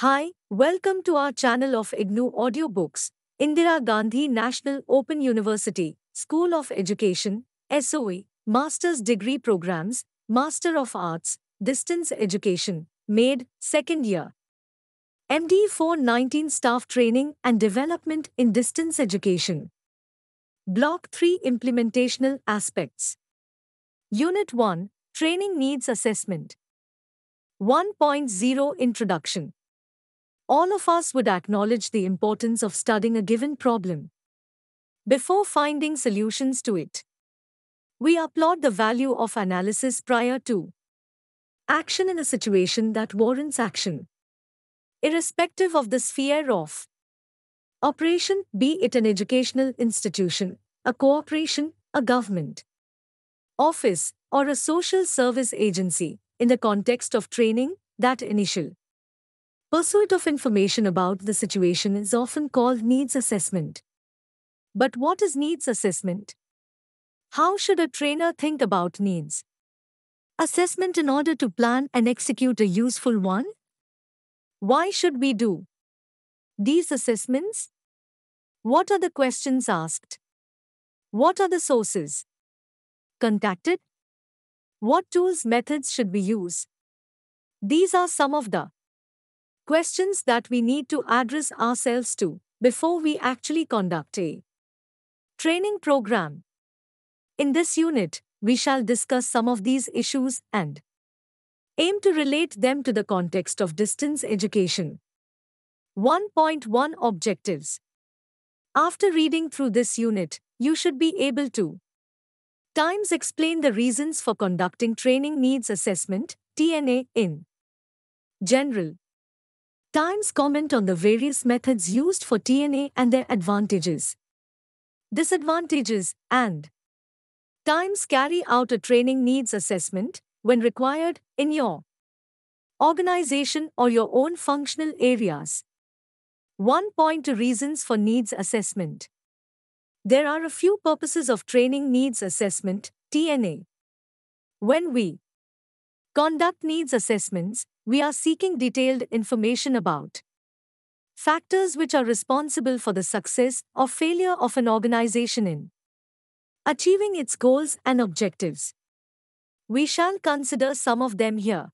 Hi, welcome to our channel of IGNOU Audiobooks, Indira Gandhi National Open University, School of Education, SOE, Master's Degree Programs, Master of Arts, Distance Education, MADE, Second Year. MD 419 Staff Training and Development in Distance Education. Block 3 Implementational Aspects. Unit 1 Training Needs Assessment. 1.0 Introduction all of us would acknowledge the importance of studying a given problem before finding solutions to it. We applaud the value of analysis prior to action in a situation that warrants action. Irrespective of the sphere of operation, be it an educational institution, a corporation, a government office, or a social service agency, in the context of training, that initial Pursuit of information about the situation is often called needs assessment. But what is needs assessment? How should a trainer think about needs? Assessment in order to plan and execute a useful one? Why should we do these assessments? What are the questions asked? What are the sources contacted? What tools methods should we use? These are some of the Questions that we need to address ourselves to before we actually conduct a training program. In this unit, we shall discuss some of these issues and aim to relate them to the context of distance education. 1.1 Objectives After reading through this unit, you should be able to times explain the reasons for conducting training needs assessment TNA in general Times comment on the various methods used for TNA and their advantages, disadvantages, and Times carry out a training needs assessment when required in your organization or your own functional areas. 1 point to reasons for needs assessment. There are a few purposes of training needs assessment, TNA. When we conduct needs assessments, we are seeking detailed information about factors which are responsible for the success or failure of an organization in achieving its goals and objectives. We shall consider some of them here.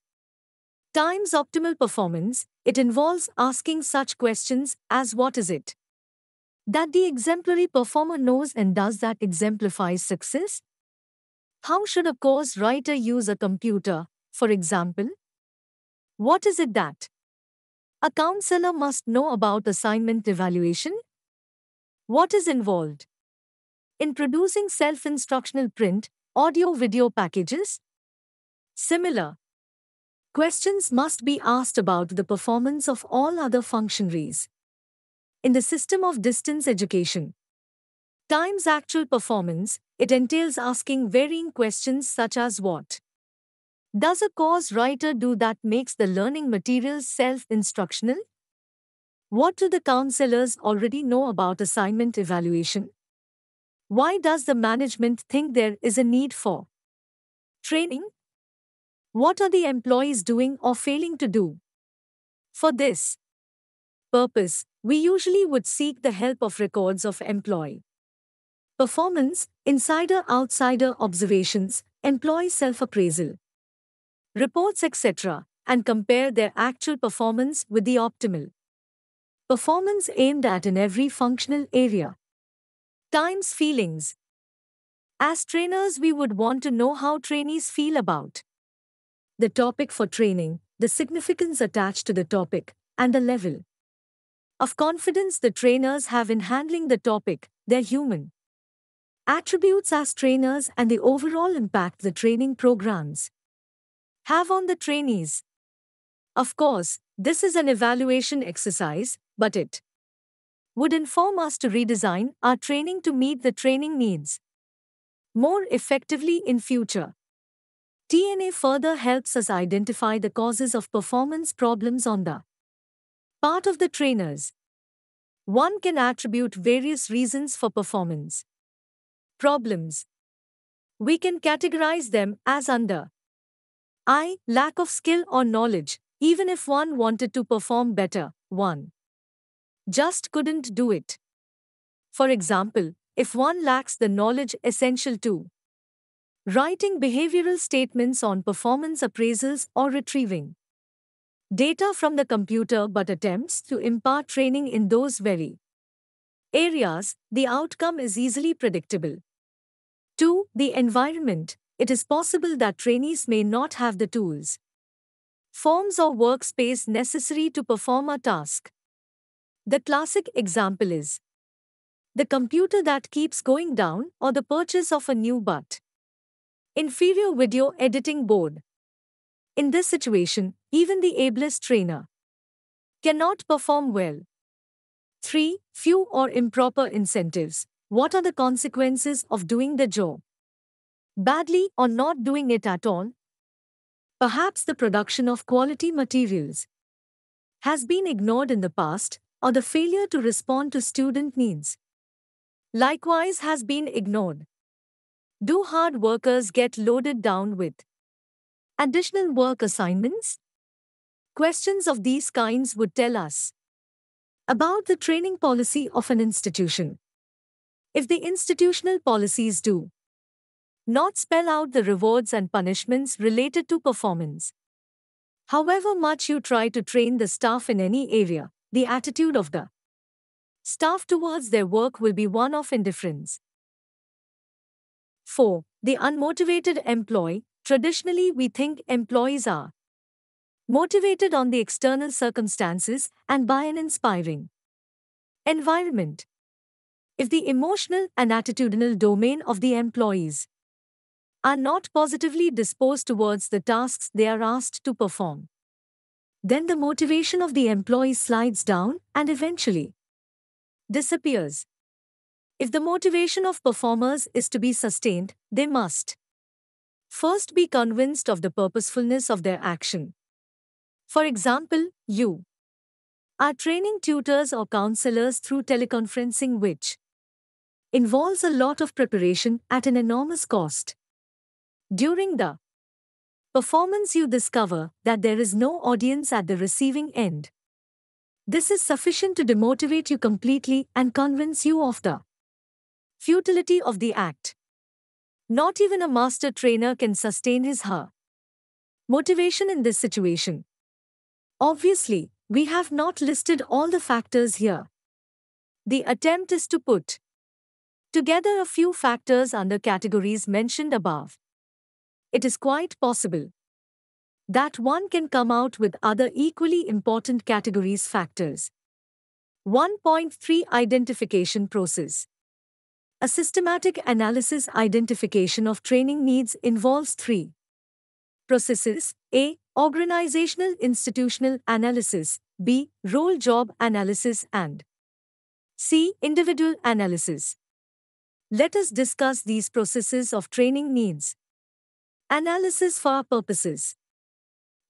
Times optimal performance, it involves asking such questions as what is it that the exemplary performer knows and does that exemplifies success? How should a course writer use a computer, for example? What is it that a counselor must know about assignment evaluation? What is involved in producing self instructional print, audio video packages? Similar questions must be asked about the performance of all other functionaries in the system of distance education. Times actual performance, it entails asking varying questions such as what does a course writer do that makes the learning materials self-instructional? What do the counselors already know about assignment evaluation? Why does the management think there is a need for training? What are the employees doing or failing to do? For this purpose, we usually would seek the help of records of employee performance, insider outsider observations, employee self appraisal reports, etc., and compare their actual performance with the optimal performance aimed at in every functional area. Times feelings. As trainers, we would want to know how trainees feel about the topic for training, the significance attached to the topic, and the level of confidence the trainers have in handling the topic, their human attributes as trainers, and the overall impact the training programs have on the trainees. Of course, this is an evaluation exercise, but it would inform us to redesign our training to meet the training needs more effectively in future. TNA further helps us identify the causes of performance problems on the part of the trainers. One can attribute various reasons for performance problems. We can categorize them as under I. Lack of skill or knowledge. Even if one wanted to perform better, one just couldn't do it. For example, if one lacks the knowledge essential to writing behavioral statements on performance appraisals or retrieving data from the computer but attempts to impart training in those very areas, the outcome is easily predictable. 2. The environment. It is possible that trainees may not have the tools, forms, or workspace necessary to perform a task. The classic example is the computer that keeps going down or the purchase of a new but inferior video editing board. In this situation, even the ablest trainer cannot perform well. 3. Few or improper incentives. What are the consequences of doing the job badly or not doing it at all? Perhaps the production of quality materials has been ignored in the past, or the failure to respond to student needs likewise has been ignored. Do hard workers get loaded down with additional work assignments? Questions of these kinds would tell us about the training policy of an institution. If the institutional policies do not spell out the rewards and punishments related to performance, however much you try to train the staff in any area, the attitude of the staff towards their work will be one of indifference. 4. The unmotivated employee. Traditionally, we think employees are motivated on the external circumstances and by an inspiring environment. If the emotional and attitudinal domain of the employees are not positively disposed towards the tasks they are asked to perform, then the motivation of the employee slides down and eventually disappears. If the motivation of performers is to be sustained, they must first be convinced of the purposefulness of their action. For example, you are training tutors or counselors through teleconferencing, which involves a lot of preparation at an enormous cost. During the performance, you discover that there is no audience at the receiving end. This is sufficient to demotivate you completely and convince you of the futility of the act. Not even a master trainer can sustain his her motivation in this situation. Obviously, we have not listed all the factors here. The attempt is to put together a few factors under categories mentioned above it is quite possible that one can come out with other equally important categories factors. 1.3 Identification Process A systematic analysis identification of training needs involves three processes A. Organizational institutional analysis, B. Role job analysis, and C. Individual analysis. Let us discuss these processes of training needs. Analysis for our purposes.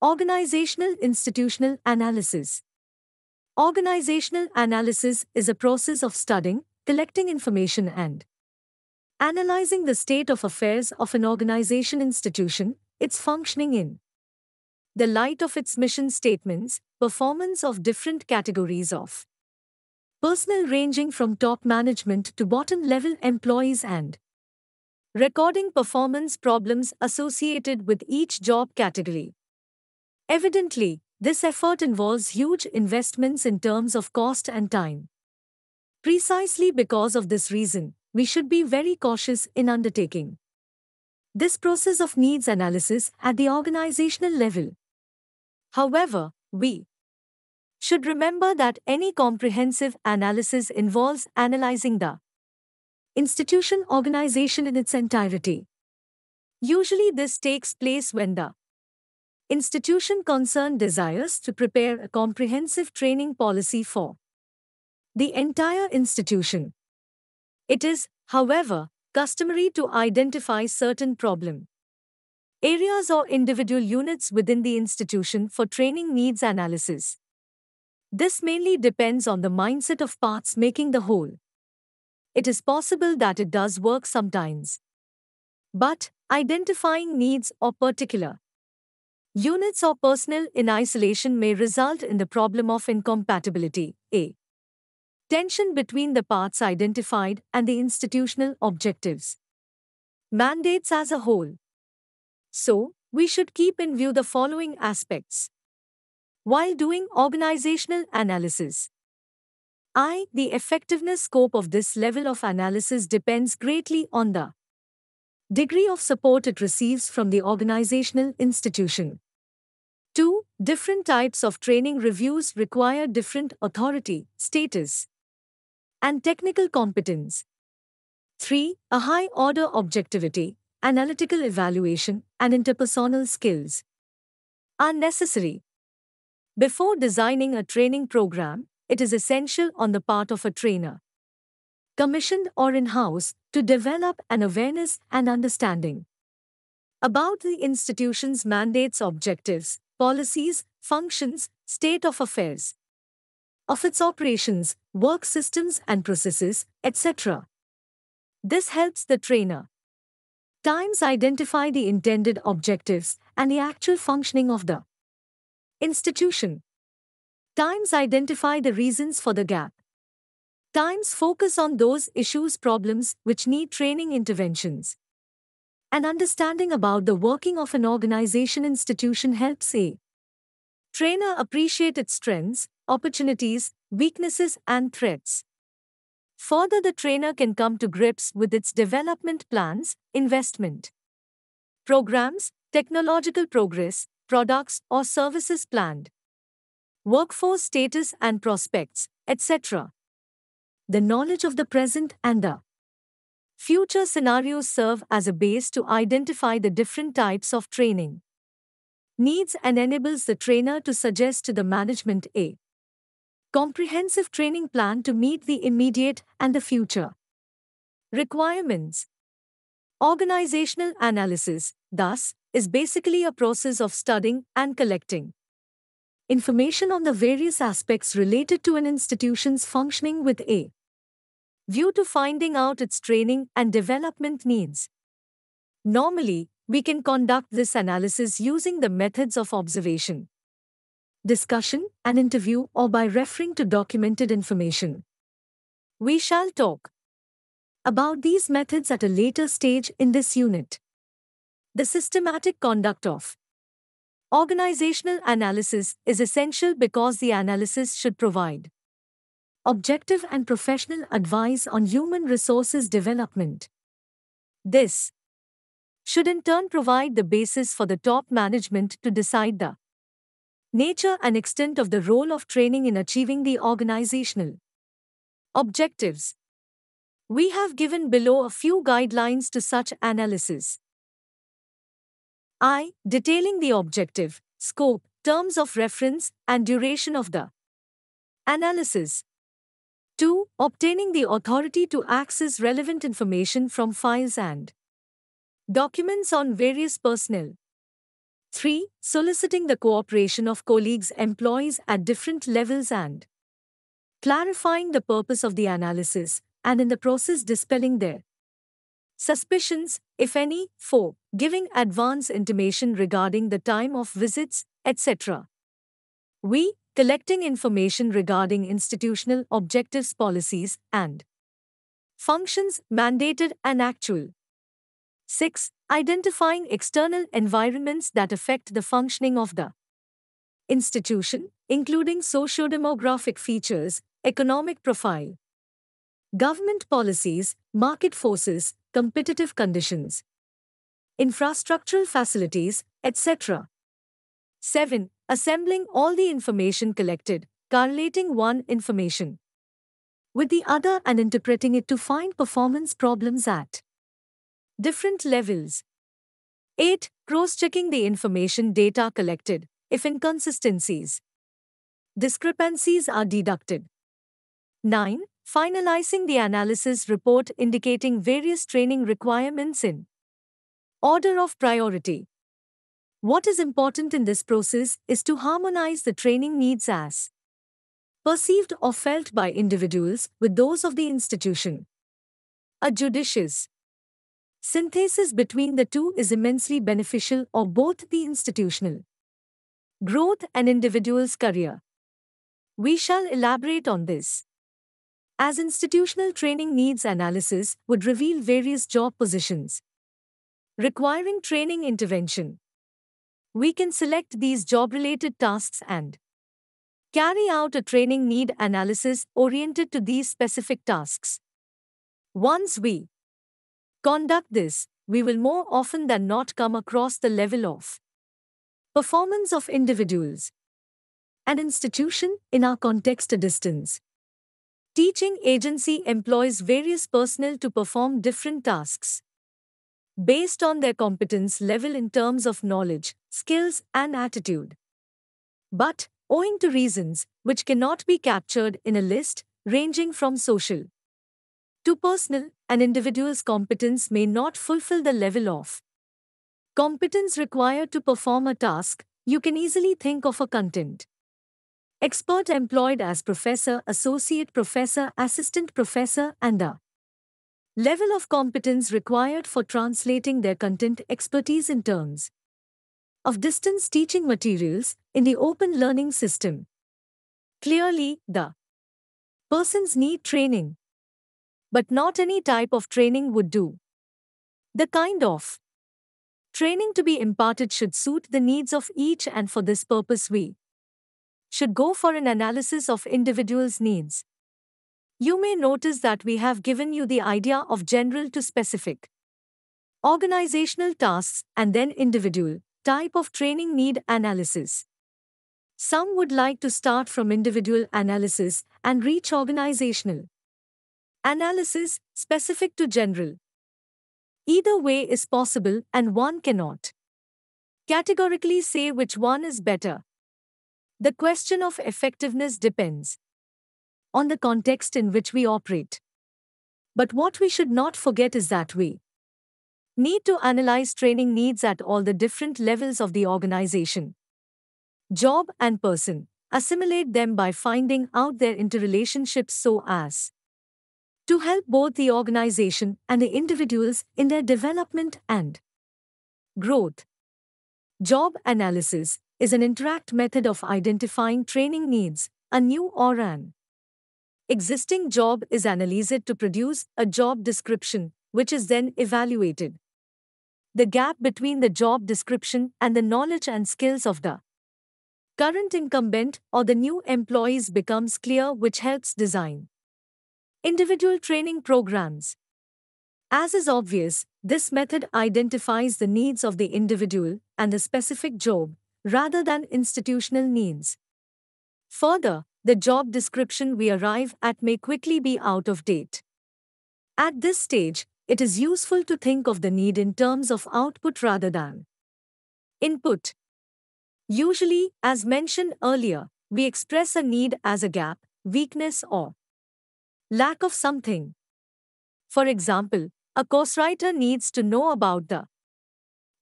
Organizational Institutional Analysis Organizational analysis is a process of studying, collecting information and analyzing the state of affairs of an organization institution, its functioning in the light of its mission statements, performance of different categories of personnel ranging from top management to bottom level employees and recording performance problems associated with each job category. Evidently, this effort involves huge investments in terms of cost and time. Precisely because of this reason, we should be very cautious in undertaking this process of needs analysis at the organizational level. However, we should remember that any comprehensive analysis involves analyzing the institution organization in its entirety. Usually, this takes place when the institution concerned desires to prepare a comprehensive training policy for the entire institution. It is, however, customary to identify certain problem areas or individual units within the institution for training needs analysis. This mainly depends on the mindset of parts making the whole it is possible that it does work sometimes. But, identifying needs or particular Units or personnel in isolation may result in the problem of incompatibility. A. Tension between the parts identified and the institutional objectives. Mandates as a whole. So, we should keep in view the following aspects. While doing organizational analysis, I. The effectiveness scope of this level of analysis depends greatly on the degree of support it receives from the organizational institution. 2. Different types of training reviews require different authority, status, and technical competence. 3. A high order objectivity, analytical evaluation, and interpersonal skills are necessary. Before designing a training program, it is essential on the part of a trainer, commissioned or in house, to develop an awareness and understanding about the institution's mandates, objectives, policies, functions, state of affairs, of its operations, work systems and processes, etc. This helps the trainer times identify the intended objectives and the actual functioning of the institution. Times identify the reasons for the gap. Times focus on those issues problems which need training interventions. An understanding about the working of an organization institution helps a trainer appreciate its strengths, opportunities, weaknesses, and threats. Further, the trainer can come to grips with its development plans, investment programs, technological progress, products or services planned, workforce status and prospects, etc. The knowledge of the present and the Future scenarios serve as a base to identify the different types of training needs and enables the trainer to suggest to the management a comprehensive training plan to meet the immediate and the future requirements. Organizational analysis, thus, is basically a process of studying and collecting information on the various aspects related to an institution's functioning with a view to finding out its training and development needs. Normally, we can conduct this analysis using the methods of observation, discussion, and interview or by referring to documented information. We shall talk about these methods at a later stage in this unit. The systematic conduct of organizational analysis is essential because the analysis should provide objective and professional advice on human resources development. This should in turn provide the basis for the top management to decide the nature and extent of the role of training in achieving the organizational objectives. We have given below a few guidelines to such analysis. I. Detailing the objective, scope, terms of reference, and duration of the analysis. 2. Obtaining the authority to access relevant information from files and documents on various personnel. 3. Soliciting the cooperation of colleagues, employees at different levels and clarifying the purpose of the analysis and in the process dispelling their suspicions, if any. 4. Giving advance intimation regarding the time of visits, etc. We, collecting information regarding institutional objectives, policies, and functions mandated and actual. 6. Identifying external environments that affect the functioning of the institution, including socio-demographic features, economic profile, government policies, market forces, competitive conditions, infrastructural facilities, etc. 7 assembling all the information collected, correlating one information with the other and interpreting it to find performance problems at different levels. 8. Cross-checking the information data collected, if inconsistencies, discrepancies are deducted. 9. Finalizing the analysis report indicating various training requirements in order of priority. What is important in this process is to harmonize the training needs as perceived or felt by individuals with those of the institution. A judicious synthesis between the two is immensely beneficial or both the institutional Growth and individual's career. We shall elaborate on this. As institutional training needs analysis would reveal various job positions requiring training intervention. We can select these job related tasks and carry out a training need analysis oriented to these specific tasks. Once we conduct this, we will more often than not come across the level of performance of individuals. An institution, in our context, a distance. Teaching agency employs various personnel to perform different tasks based on their competence level in terms of knowledge, skills, and attitude. But, owing to reasons which cannot be captured in a list, ranging from social to personal, an individual's competence may not fulfill the level of competence required to perform a task, you can easily think of a content. Expert employed as professor, associate professor, assistant professor, and a level of competence required for translating their content expertise in terms of distance teaching materials in the open learning system. Clearly, the persons need training but not any type of training would do. The kind of training to be imparted should suit the needs of each, and for this purpose, we should go for an analysis of individuals' needs. You may notice that we have given you the idea of general to specific organizational tasks and then individual type of training need analysis. Some would like to start from individual analysis and reach organizational Analysis, specific to general. Either way is possible and one cannot categorically say which one is better. The question of effectiveness depends on the context in which we operate. But what we should not forget is that we need to analyze training needs at all the different levels of the organization, job, and person, assimilate them by finding out their interrelationships so as to help both the organization and the individuals in their development and growth. Job analysis is an interact method of identifying training needs, a new or an existing job is analyzed to produce a job description, which is then evaluated. The gap between the job description and the knowledge and skills of the current incumbent or the new employees becomes clear, which helps design Individual training programs. As is obvious, this method identifies the needs of the individual and the specific job, rather than institutional needs. Further, the job description we arrive at may quickly be out of date. At this stage, it is useful to think of the need in terms of output rather than input. Usually, as mentioned earlier, we express a need as a gap, weakness, or Lack of something. For example, a course writer needs to know about the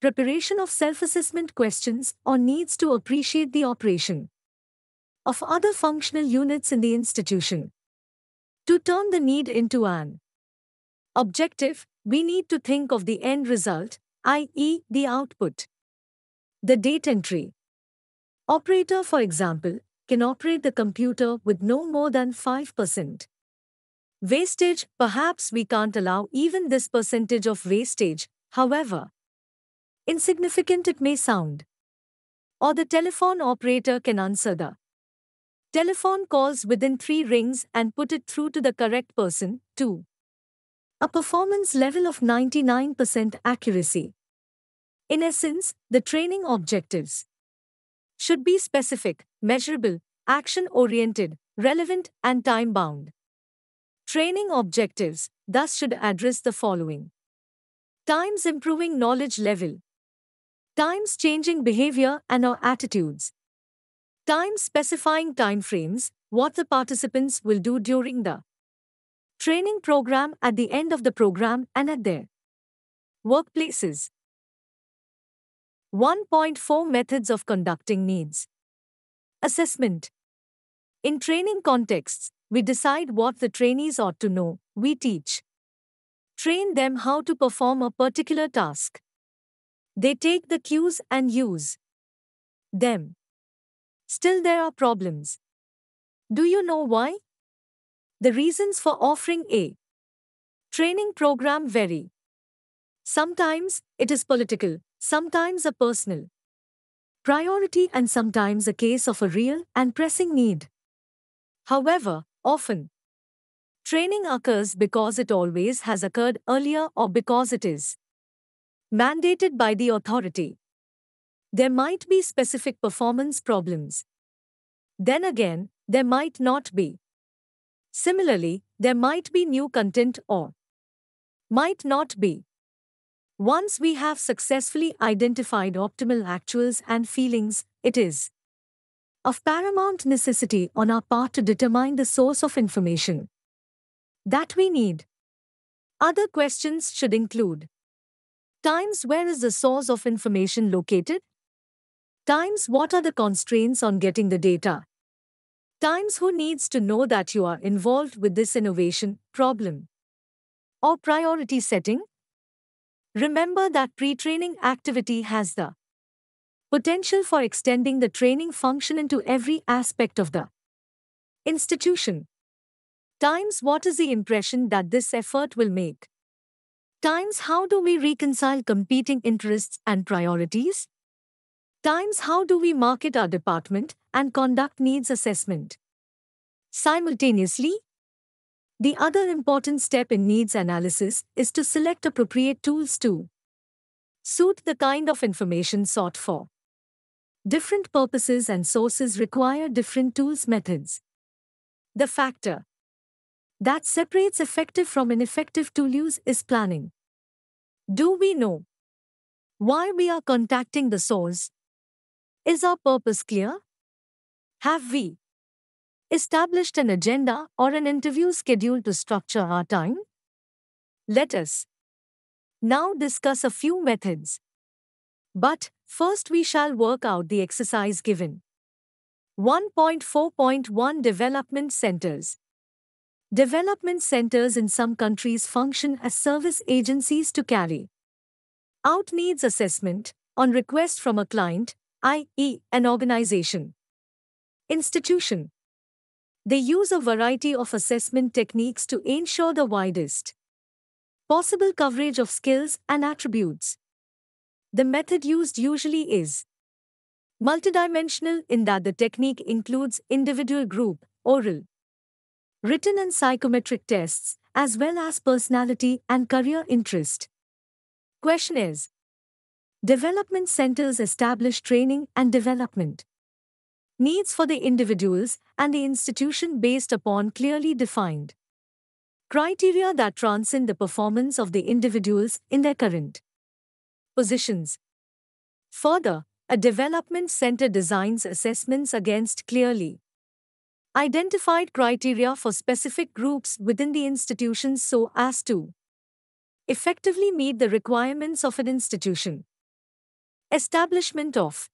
preparation of self assessment questions or needs to appreciate the operation of other functional units in the institution. To turn the need into an objective, we need to think of the end result, i.e., the output. The date entry operator, for example, can operate the computer with no more than 5%. Wastage, perhaps we can't allow even this percentage of wastage, however insignificant it may sound. Or the telephone operator can answer the telephone calls within three rings and put it through to the correct person, too. A performance level of 99% accuracy. In essence, the training objectives should be specific, measurable, action oriented, relevant, and time bound. Training objectives thus should address the following times improving knowledge level, times changing behavior and our attitudes, times specifying timeframes, what the participants will do during the training program at the end of the program and at their workplaces. 1.4 Methods of conducting needs. Assessment. In training contexts, we decide what the trainees ought to know, we teach. Train them how to perform a particular task. They take the cues and use them. Still, there are problems. Do you know why? The reasons for offering a training program vary. Sometimes it is political, sometimes a personal priority, and sometimes a case of a real and pressing need. However, often, training occurs because it always has occurred earlier or because it is mandated by the authority. There might be specific performance problems. Then again, there might not be. Similarly, there might be new content or might not be. Once we have successfully identified optimal actuals and feelings, it is of paramount necessity on our part to determine the source of information that we need. Other questions should include Times where is the source of information located? Times what are the constraints on getting the data? Times who needs to know that you are involved with this innovation, problem, or priority setting? Remember that pre-training activity has the potential for extending the training function into every aspect of the institution. Times what is the impression that this effort will make? Times how do we reconcile competing interests and priorities? Times how do we market our department and conduct needs assessment? Simultaneously, the other important step in needs analysis is to select appropriate tools to suit the kind of information sought for. Different purposes and sources require different tools methods. The factor that separates effective from ineffective tool use is planning. Do we know why we are contacting the source? Is our purpose clear? Have we established an agenda or an interview schedule to structure our time? Let us now discuss a few methods. But first, we shall work out the exercise given. 1.4.1 Development Centers Development centers in some countries function as service agencies to carry out needs assessment on request from a client, i.e., an organization, institution, they use a variety of assessment techniques to ensure the widest possible coverage of skills and attributes. The method used usually is multidimensional in that the technique includes individual group, oral, written and psychometric tests, as well as personality and career interest. Question is Development centers establish training and development needs for the individuals and the institution based upon clearly defined criteria that transcend the performance of the individuals in their current positions. Further, a development center designs assessments against clearly identified criteria for specific groups within the institution so as to effectively meet the requirements of an institution. Establishment of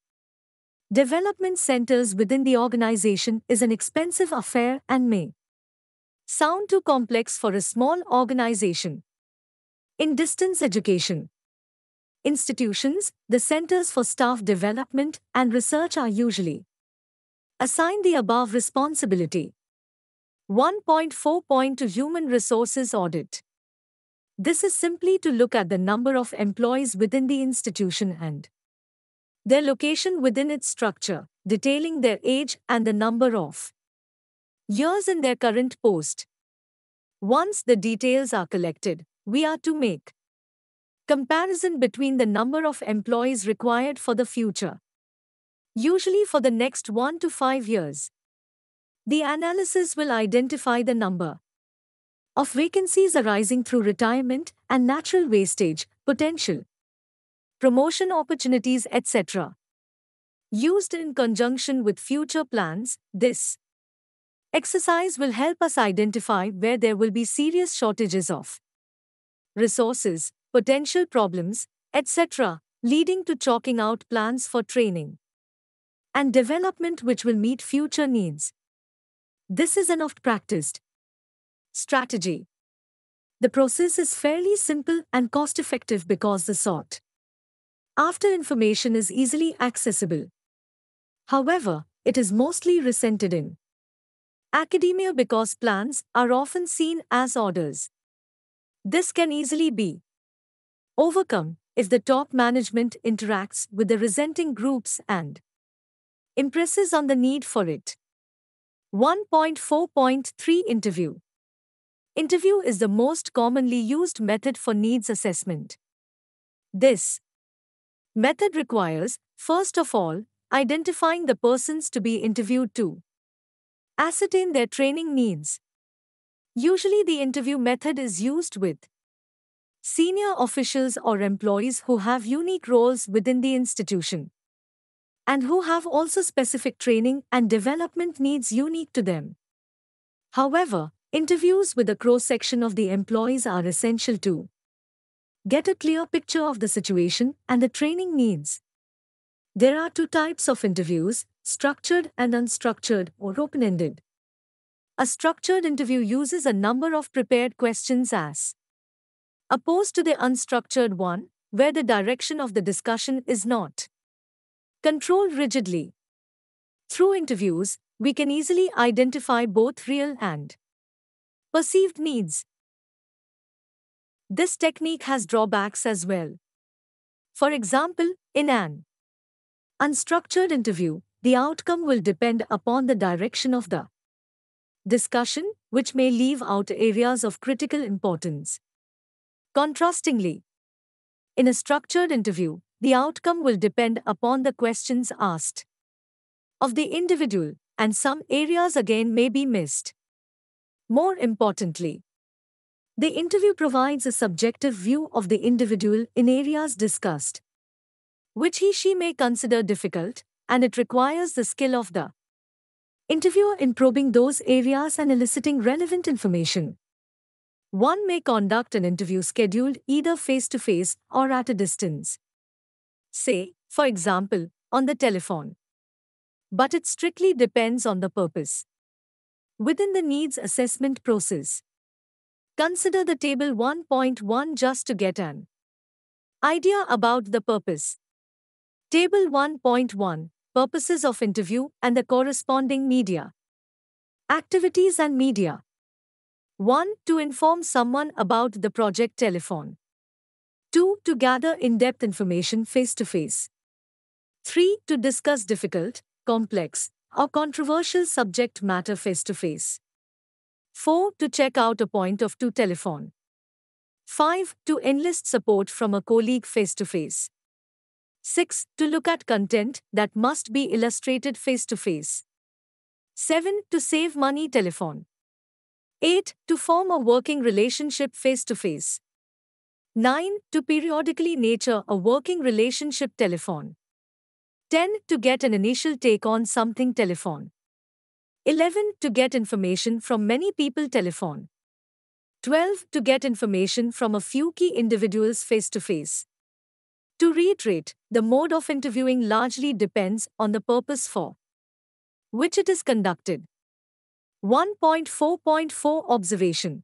Development centers within the organization is an expensive affair and may sound too complex for a small organization. In distance education institutions, the centers for staff development and research are usually assigned the above responsibility. 1.4. To Human Resources Audit This is simply to look at the number of employees within the institution and their location within its structure, detailing their age and the number of years in their current post. Once the details are collected, we are to make comparison between the number of employees required for the future, usually for the next 1 to 5 years. The analysis will identify the number of vacancies arising through retirement and natural wastage, potential promotion opportunities, etc. Used in conjunction with future plans, this exercise will help us identify where there will be serious shortages of resources, potential problems, etc., leading to chalking out plans for training and development which will meet future needs. This is an oft practiced strategy. The process is fairly simple and cost effective because the sort after information is easily accessible. However, it is mostly resented in academia because plans are often seen as orders. This can easily be overcome if the top management interacts with the resenting groups and impresses on the need for it. 1.4.3 Interview Interview is the most commonly used method for needs assessment. This method requires, first of all, identifying the persons to be interviewed to ascertain their training needs. Usually, the interview method is used with senior officials or employees who have unique roles within the institution and who have also specific training and development needs unique to them. However, interviews with a cross section of the employees are essential to get a clear picture of the situation and the training needs. There are two types of interviews structured and unstructured or open ended. A structured interview uses a number of prepared questions as opposed to the unstructured one, where the direction of the discussion is not controlled rigidly. Through interviews, we can easily identify both real and perceived needs. This technique has drawbacks as well. For example, in an unstructured interview, the outcome will depend upon the direction of the discussion, which may leave out areas of critical importance. Contrastingly, in a structured interview, the outcome will depend upon the questions asked of the individual, and some areas again may be missed. More importantly, the interview provides a subjective view of the individual in areas discussed, which he she may consider difficult, and it requires the skill of the interviewer in probing those areas and eliciting relevant information. One may conduct an interview scheduled either face to face or at a distance. Say, for example, on the telephone. But it strictly depends on the purpose. Within the needs assessment process, consider the table 1.1 just to get an idea about the purpose. Table 1.1 Purposes of interview and the corresponding media. Activities and media. 1. To inform someone about the project telephone. 2. To gather in depth information face to face. 3. To discuss difficult, complex, or controversial subject matter face to face. 4. To check out a point of to telephone. 5. To enlist support from a colleague face to face. 6. To look at content that must be illustrated face to face. 7. To save money telephone. 8. To form a working relationship face to face. 9. To periodically nature a working relationship telephone. 10. To get an initial take on something telephone. 11. To get information from many people telephone. 12. To get information from a few key individuals face to face. To reiterate, the mode of interviewing largely depends on the purpose for which it is conducted. 1.4.4 Observation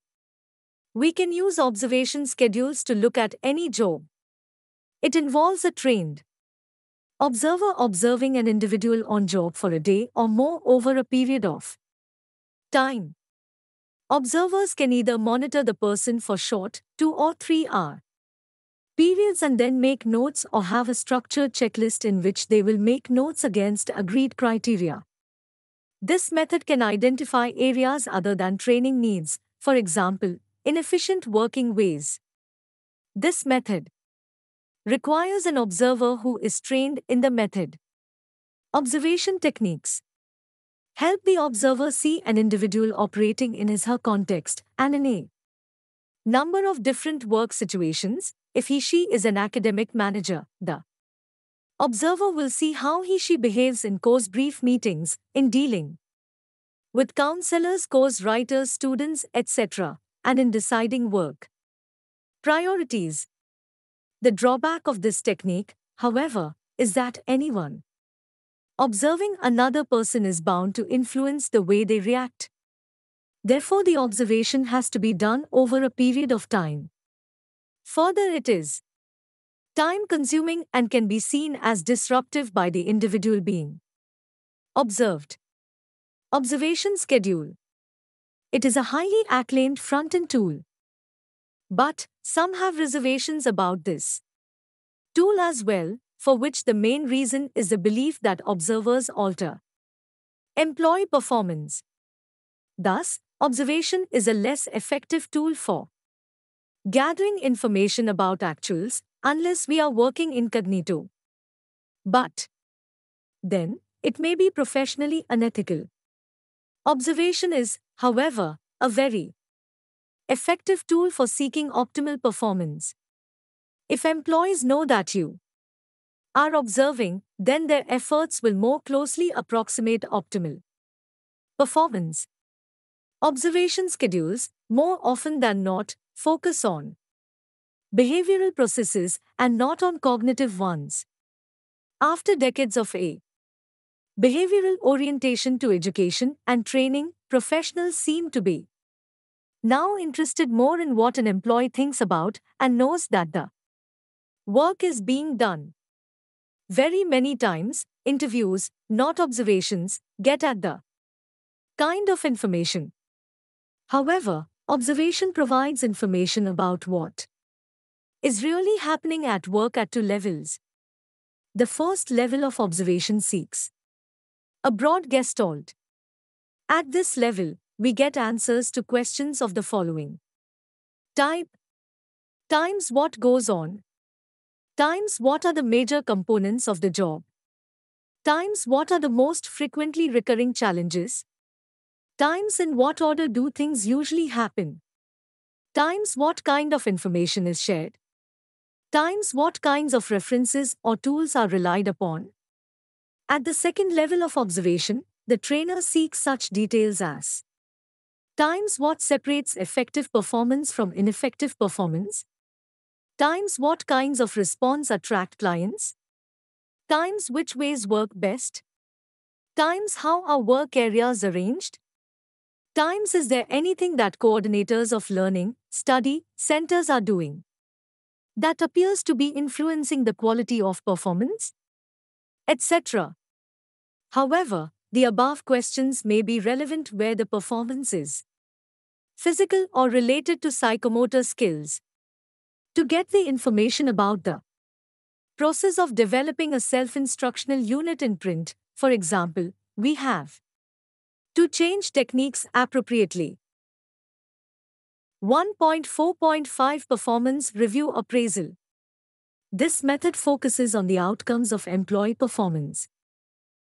We can use observation schedules to look at any job. It involves a trained observer observing an individual on job for a day or more over a period of time. Observers can either monitor the person for short, 2 or 3 hour periods and then make notes or have a structured checklist in which they will make notes against agreed criteria. This method can identify areas other than training needs, for example, inefficient working ways. This method requires an observer who is trained in the method. Observation techniques help the observer see an individual operating in his her context and in a number of different work situations, if he she is an academic manager, the observer will see how he she behaves in course brief meetings, in dealing with counselors, course writers, students, etc., and in deciding work priorities. The drawback of this technique, however, is that anyone observing another person is bound to influence the way they react. Therefore, the observation has to be done over a period of time. Further, it is time consuming and can be seen as disruptive by the individual being Observed. Observation Schedule. It is a highly acclaimed front end tool. But, some have reservations about this tool as well, for which the main reason is the belief that observers alter employee performance. Thus, observation is a less effective tool for gathering information about actuals unless we are working incognito. But then, it may be professionally unethical. Observation is, however, a very effective tool for seeking optimal performance. If employees know that you are observing, then their efforts will more closely approximate optimal performance. Observation schedules, more often than not, focus on behavioral processes and not on cognitive ones. After decades of a behavioral orientation to education and training, professionals seem to be now interested more in what an employee thinks about and knows that the work is being done. Very many times, interviews, not observations, get at the kind of information. However, observation provides information about what is really happening at work at two levels. The first level of observation seeks a broad gestalt. At this level, we get answers to questions of the following. Type, times what goes on, times what are the major components of the job, times what are the most frequently recurring challenges, times in what order do things usually happen, times what kind of information is shared, times what kinds of references or tools are relied upon, at the second level of observation, the trainer seeks such details as times what separates effective performance from ineffective performance, times what kinds of response attract clients, times which ways work best, times how are work areas arranged, times is there anything that coordinators of learning, study, centers are doing that appears to be influencing the quality of performance? Etc. However, the above questions may be relevant where the performance is physical or related to psychomotor skills. To get the information about the process of developing a self-instructional unit in print, for example, we have to change techniques appropriately. 1.4.5 Performance Review Appraisal this method focuses on the outcomes of employee performance.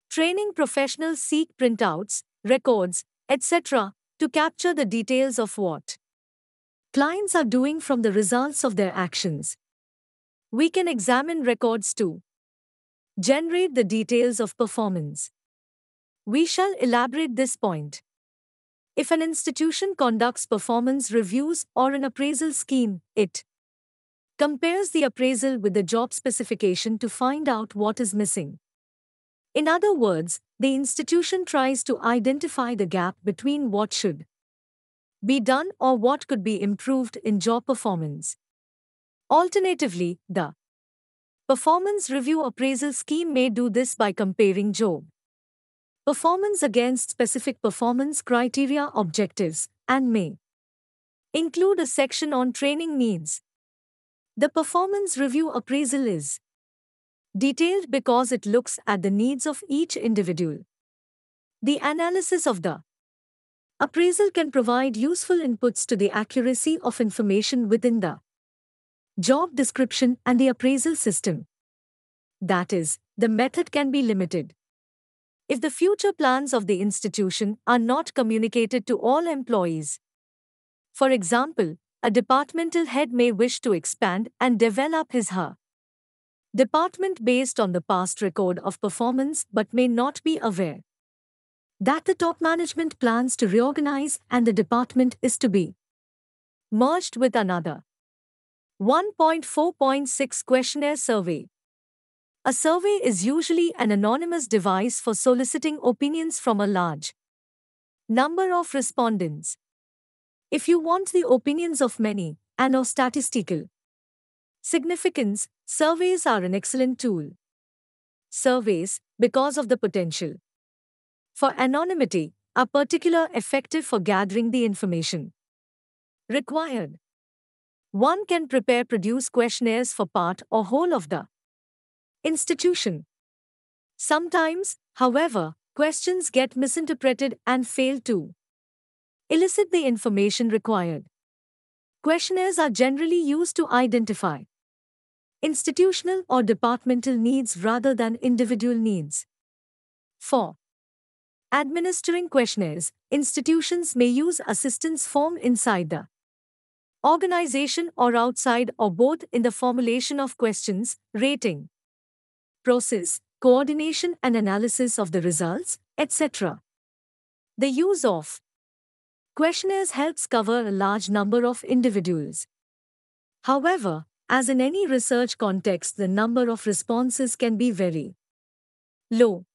Training professionals seek printouts, records, etc., to capture the details of what clients are doing from the results of their actions. We can examine records to generate the details of performance. We shall elaborate this point. If an institution conducts performance reviews or an appraisal scheme, it compares the appraisal with the job specification to find out what is missing. In other words, the institution tries to identify the gap between what should be done or what could be improved in job performance. Alternatively, the performance review appraisal scheme may do this by comparing job performance against specific performance criteria objectives and may include a section on training needs. The performance review appraisal is detailed because it looks at the needs of each individual. The analysis of the appraisal can provide useful inputs to the accuracy of information within the job description and the appraisal system. That is, the method can be limited. If the future plans of the institution are not communicated to all employees, for example, a departmental head may wish to expand and develop his her department based on the past record of performance but may not be aware that the top management plans to reorganize and the department is to be merged with another. 1.4.6 Questionnaire Survey A survey is usually an anonymous device for soliciting opinions from a large number of respondents. If you want the opinions of many, and or statistical significance, surveys are an excellent tool. Surveys, because of the potential For anonymity, are particular effective for gathering the information required. One can prepare produce questionnaires for part or whole of the institution. Sometimes, however, questions get misinterpreted and fail to elicit the information required. Questionnaires are generally used to identify institutional or departmental needs rather than individual needs. 4. Administering questionnaires, institutions may use assistance form inside the organization or outside or both in the formulation of questions, rating, process, coordination and analysis of the results, etc. The use of questionnaires helps cover a large number of individuals. However, as in any research context, the number of responses can be very low.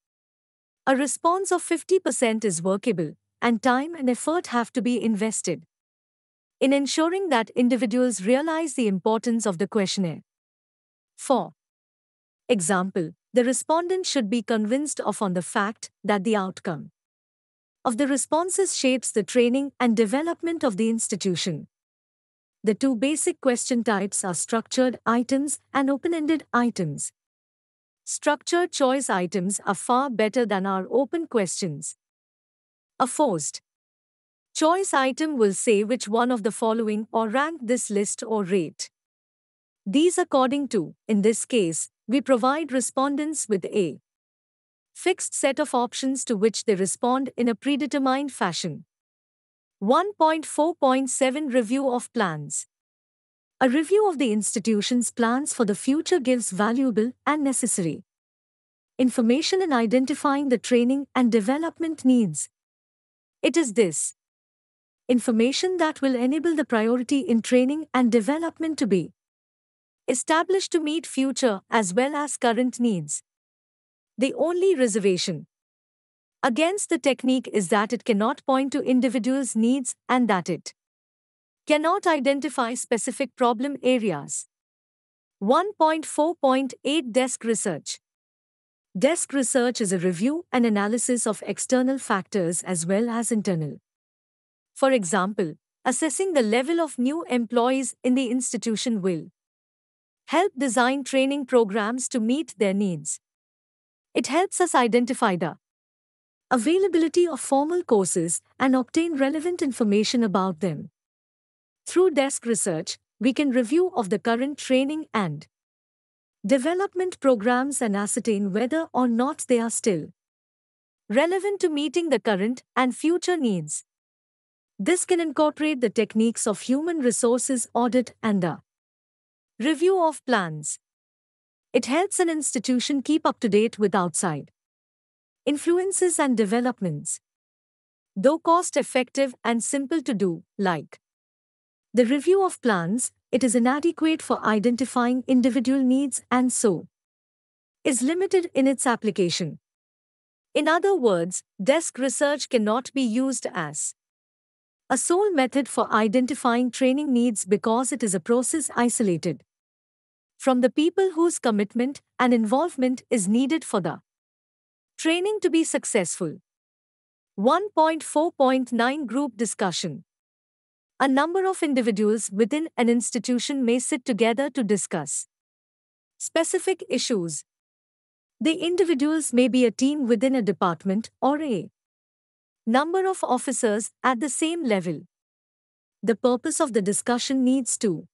A response of 50% is workable, and time and effort have to be invested in ensuring that individuals realize the importance of the questionnaire. For Example The respondent should be convinced of on the fact that the outcome of the responses shapes the training and development of the institution. The two basic question types are structured items and open ended items. Structured choice items are far better than our open questions. A forced choice item will say which one of the following or rank this list or rate. These according to, in this case, we provide respondents with a fixed set of options to which they respond in a predetermined fashion. 1.4.7 Review of Plans A review of the institution's plans for the future gives valuable and necessary information in identifying the training and development needs. It is this information that will enable the priority in training and development to be established to meet future as well as current needs. The only reservation against the technique is that it cannot point to individuals' needs and that it cannot identify specific problem areas. 1.4.8 Desk Research Desk research is a review and analysis of external factors as well as internal. For example, assessing the level of new employees in the institution will help design training programs to meet their needs. It helps us identify the availability of formal courses, and obtain relevant information about them. Through desk research, we can review of the current training and development programs and ascertain whether or not they are still relevant to meeting the current and future needs. This can incorporate the techniques of human resources audit and the review of plans. It helps an institution keep up to date with outside influences and developments. Though cost effective and simple to do, like the review of plans, it is inadequate for identifying individual needs and so is limited in its application. In other words, desk research cannot be used as a sole method for identifying training needs because it is a process isolated from the people whose commitment and involvement is needed for the Training to be successful. 1.4.9 Group Discussion A number of individuals within an institution may sit together to discuss specific issues. The individuals may be a team within a department or a number of officers at the same level. The purpose of the discussion needs to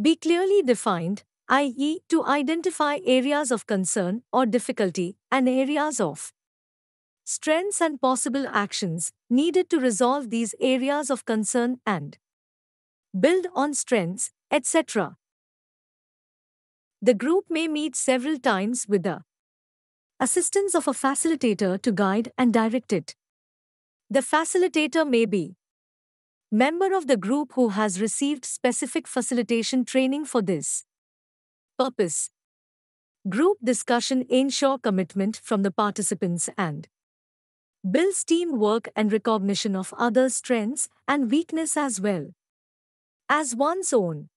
be clearly defined i.e., to identify areas of concern or difficulty and areas of strengths and possible actions needed to resolve these areas of concern and build on strengths, etc. The group may meet several times with the assistance of a facilitator to guide and direct it. The facilitator may be member of the group who has received specific facilitation training for this. Purpose Group discussion ensure commitment from the participants and builds teamwork and recognition of others' strengths and weakness as well as one's own.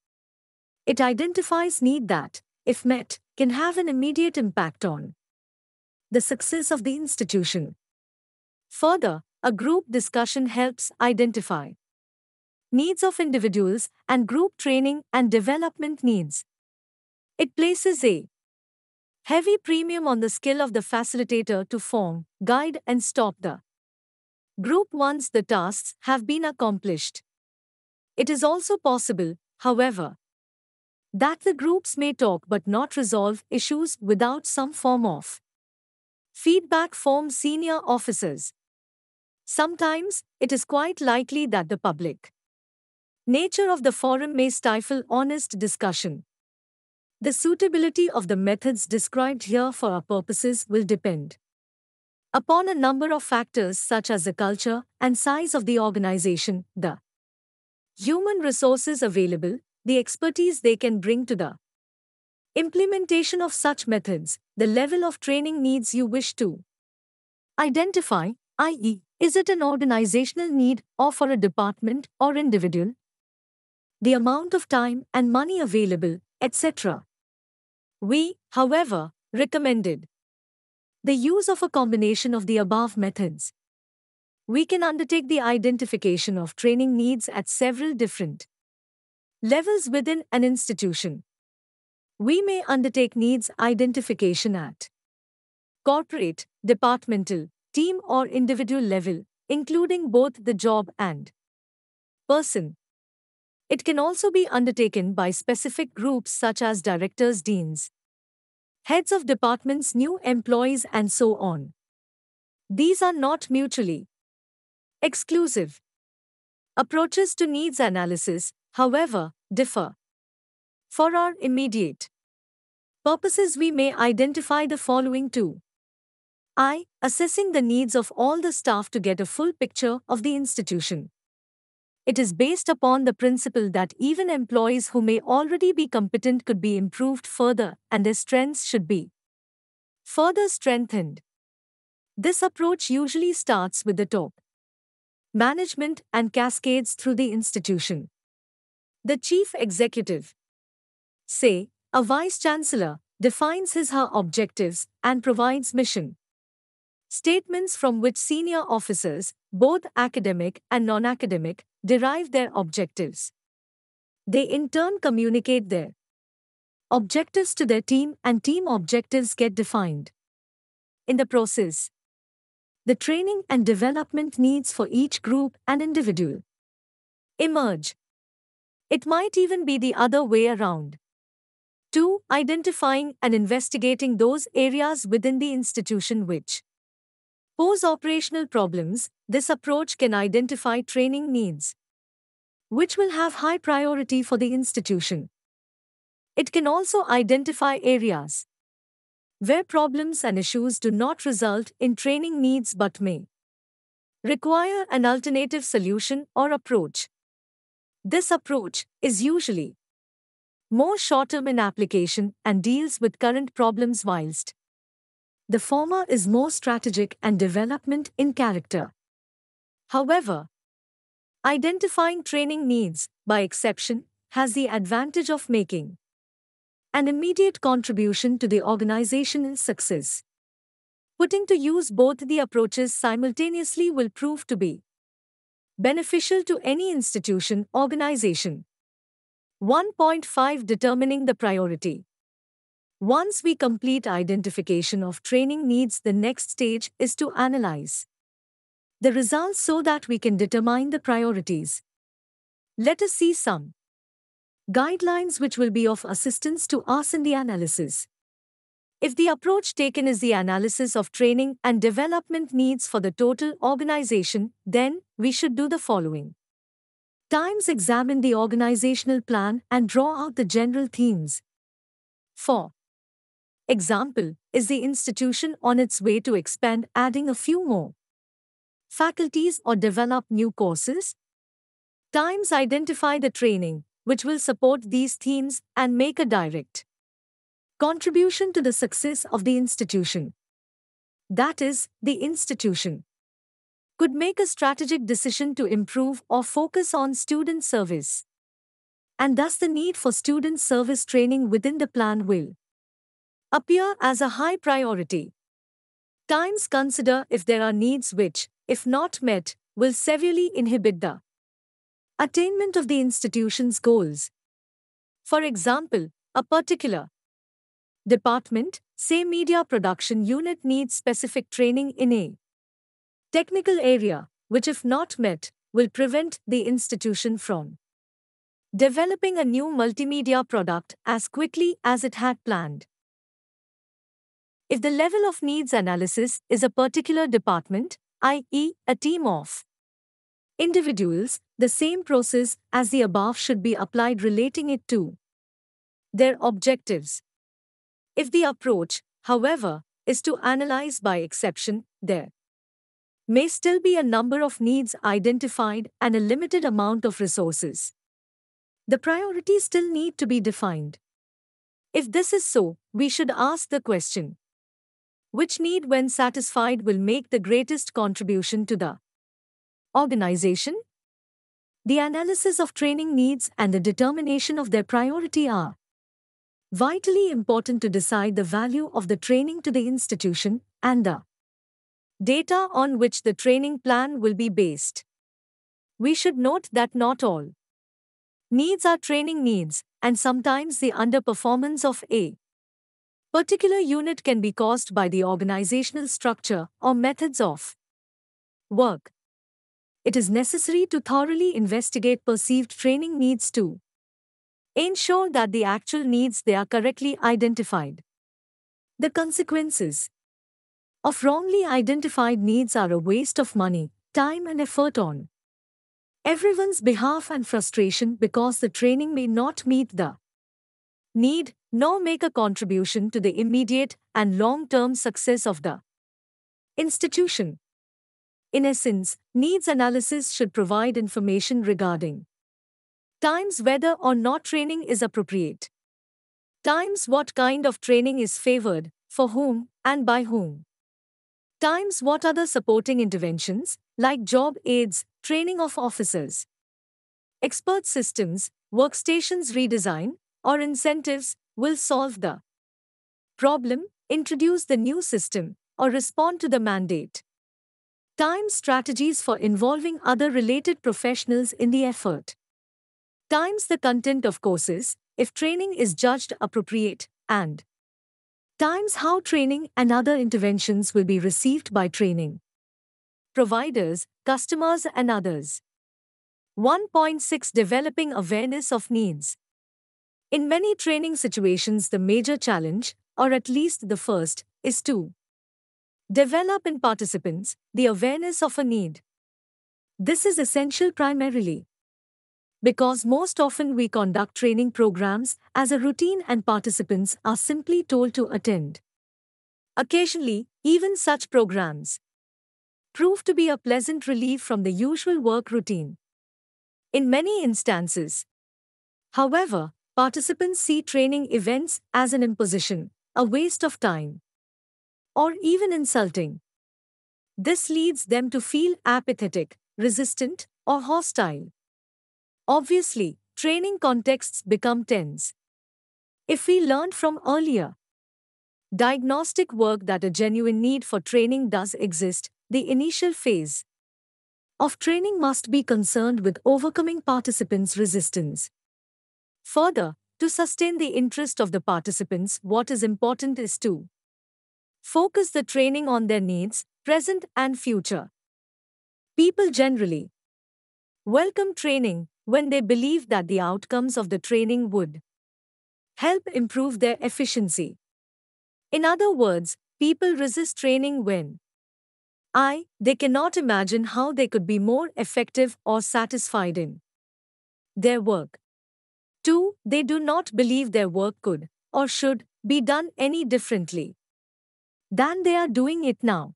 It identifies need that, if met, can have an immediate impact on the success of the institution. Further, a group discussion helps identify needs of individuals and group training and development needs. It places a heavy premium on the skill of the facilitator to form, guide, and stop the group once the tasks have been accomplished. It is also possible, however, that the groups may talk but not resolve issues without some form of feedback from senior officers. Sometimes, it is quite likely that the public nature of the forum may stifle honest discussion. The suitability of the methods described here for our purposes will depend upon a number of factors such as the culture and size of the organization, the human resources available, the expertise they can bring to the implementation of such methods, the level of training needs you wish to identify, i.e., is it an organizational need or for a department or individual? The amount of time and money available, etc. We, however, recommended the use of a combination of the above methods. We can undertake the identification of training needs at several different levels within an institution. We may undertake needs identification at corporate, departmental, team or individual level, including both the job and person. It can also be undertaken by specific groups such as directors, deans, heads of departments, new employees, and so on. These are not mutually exclusive. Approaches to needs analysis, however, differ. For our immediate purposes, we may identify the following two. I. Assessing the needs of all the staff to get a full picture of the institution. It is based upon the principle that even employees who may already be competent could be improved further and their strengths should be further strengthened. This approach usually starts with the top management and cascades through the institution. The chief executive, say, a vice chancellor, defines his her objectives and provides mission statements from which senior officers, both academic and non academic, derive their objectives. They in turn communicate their objectives to their team, and team objectives get defined. In the process, the training and development needs for each group and individual emerge. It might even be the other way around. 2. Identifying and investigating those areas within the institution which pose operational problems, this approach can identify training needs, which will have high priority for the institution. It can also identify areas where problems and issues do not result in training needs but may require an alternative solution or approach. This approach is usually more short term in application and deals with current problems whilst the former is more strategic and development in character. However, identifying training needs, by exception, has the advantage of making an immediate contribution to the organizational success. Putting to use both the approaches simultaneously will prove to be beneficial to any institution organization. 1.5 Determining the priority. Once we complete identification of training needs, the next stage is to analyze the results so that we can determine the priorities. Let us see some guidelines which will be of assistance to us in the analysis. If the approach taken is the analysis of training and development needs for the total organization, then we should do the following. Times examine the organizational plan and draw out the general themes. 4. Example, is the institution on its way to expand adding a few more faculties or develop new courses? Times identify the training, which will support these themes and make a direct contribution to the success of the institution. That is, the institution could make a strategic decision to improve or focus on student service. And thus, the need for student service training within the plan will appear as a high priority. Times consider if there are needs which, if not met, will severely inhibit the attainment of the institution's goals. For example, a particular department, say media production unit needs specific training in a technical area, which if not met, will prevent the institution from developing a new multimedia product as quickly as it had planned. If the level of needs analysis is a particular department, i.e., a team of individuals, the same process as the above should be applied relating it to their objectives. If the approach, however, is to analyze by exception, there may still be a number of needs identified and a limited amount of resources. The priorities still need to be defined. If this is so, we should ask the question which need, when satisfied, will make the greatest contribution to the organization? The analysis of training needs and the determination of their priority are vitally important to decide the value of the training to the institution and the data on which the training plan will be based. We should note that not all needs are training needs, and sometimes the underperformance of a particular unit can be caused by the organizational structure or methods of work. It is necessary to thoroughly investigate perceived training needs to ensure that the actual needs they are correctly identified. The consequences of wrongly identified needs are a waste of money, time and effort on everyone's behalf and frustration because the training may not meet the need nor make a contribution to the immediate and long term success of the institution. In essence, needs analysis should provide information regarding times whether or not training is appropriate, times what kind of training is favored, for whom, and by whom, times what other supporting interventions, like job aids, training of officers, expert systems, workstations redesign, or incentives will solve the problem, introduce the new system, or respond to the mandate. Time strategies for involving other related professionals in the effort. Times the content of courses, if training is judged appropriate, and times how training and other interventions will be received by training providers, customers, and others. 1.6 Developing awareness of needs. In many training situations, the major challenge, or at least the first, is to develop in participants the awareness of a need. This is essential primarily because most often we conduct training programs as a routine and participants are simply told to attend. Occasionally, even such programs prove to be a pleasant relief from the usual work routine. In many instances, however, Participants see training events as an imposition, a waste of time, or even insulting. This leads them to feel apathetic, resistant, or hostile. Obviously, training contexts become tense. If we learned from earlier diagnostic work that a genuine need for training does exist, the initial phase of training must be concerned with overcoming participants' resistance. Further, to sustain the interest of the participants, what is important is to focus the training on their needs, present and future. People generally welcome training when they believe that the outcomes of the training would help improve their efficiency. In other words, people resist training when I, they cannot imagine how they could be more effective or satisfied in their work. 2. They do not believe their work could, or should, be done any differently than they are doing it now.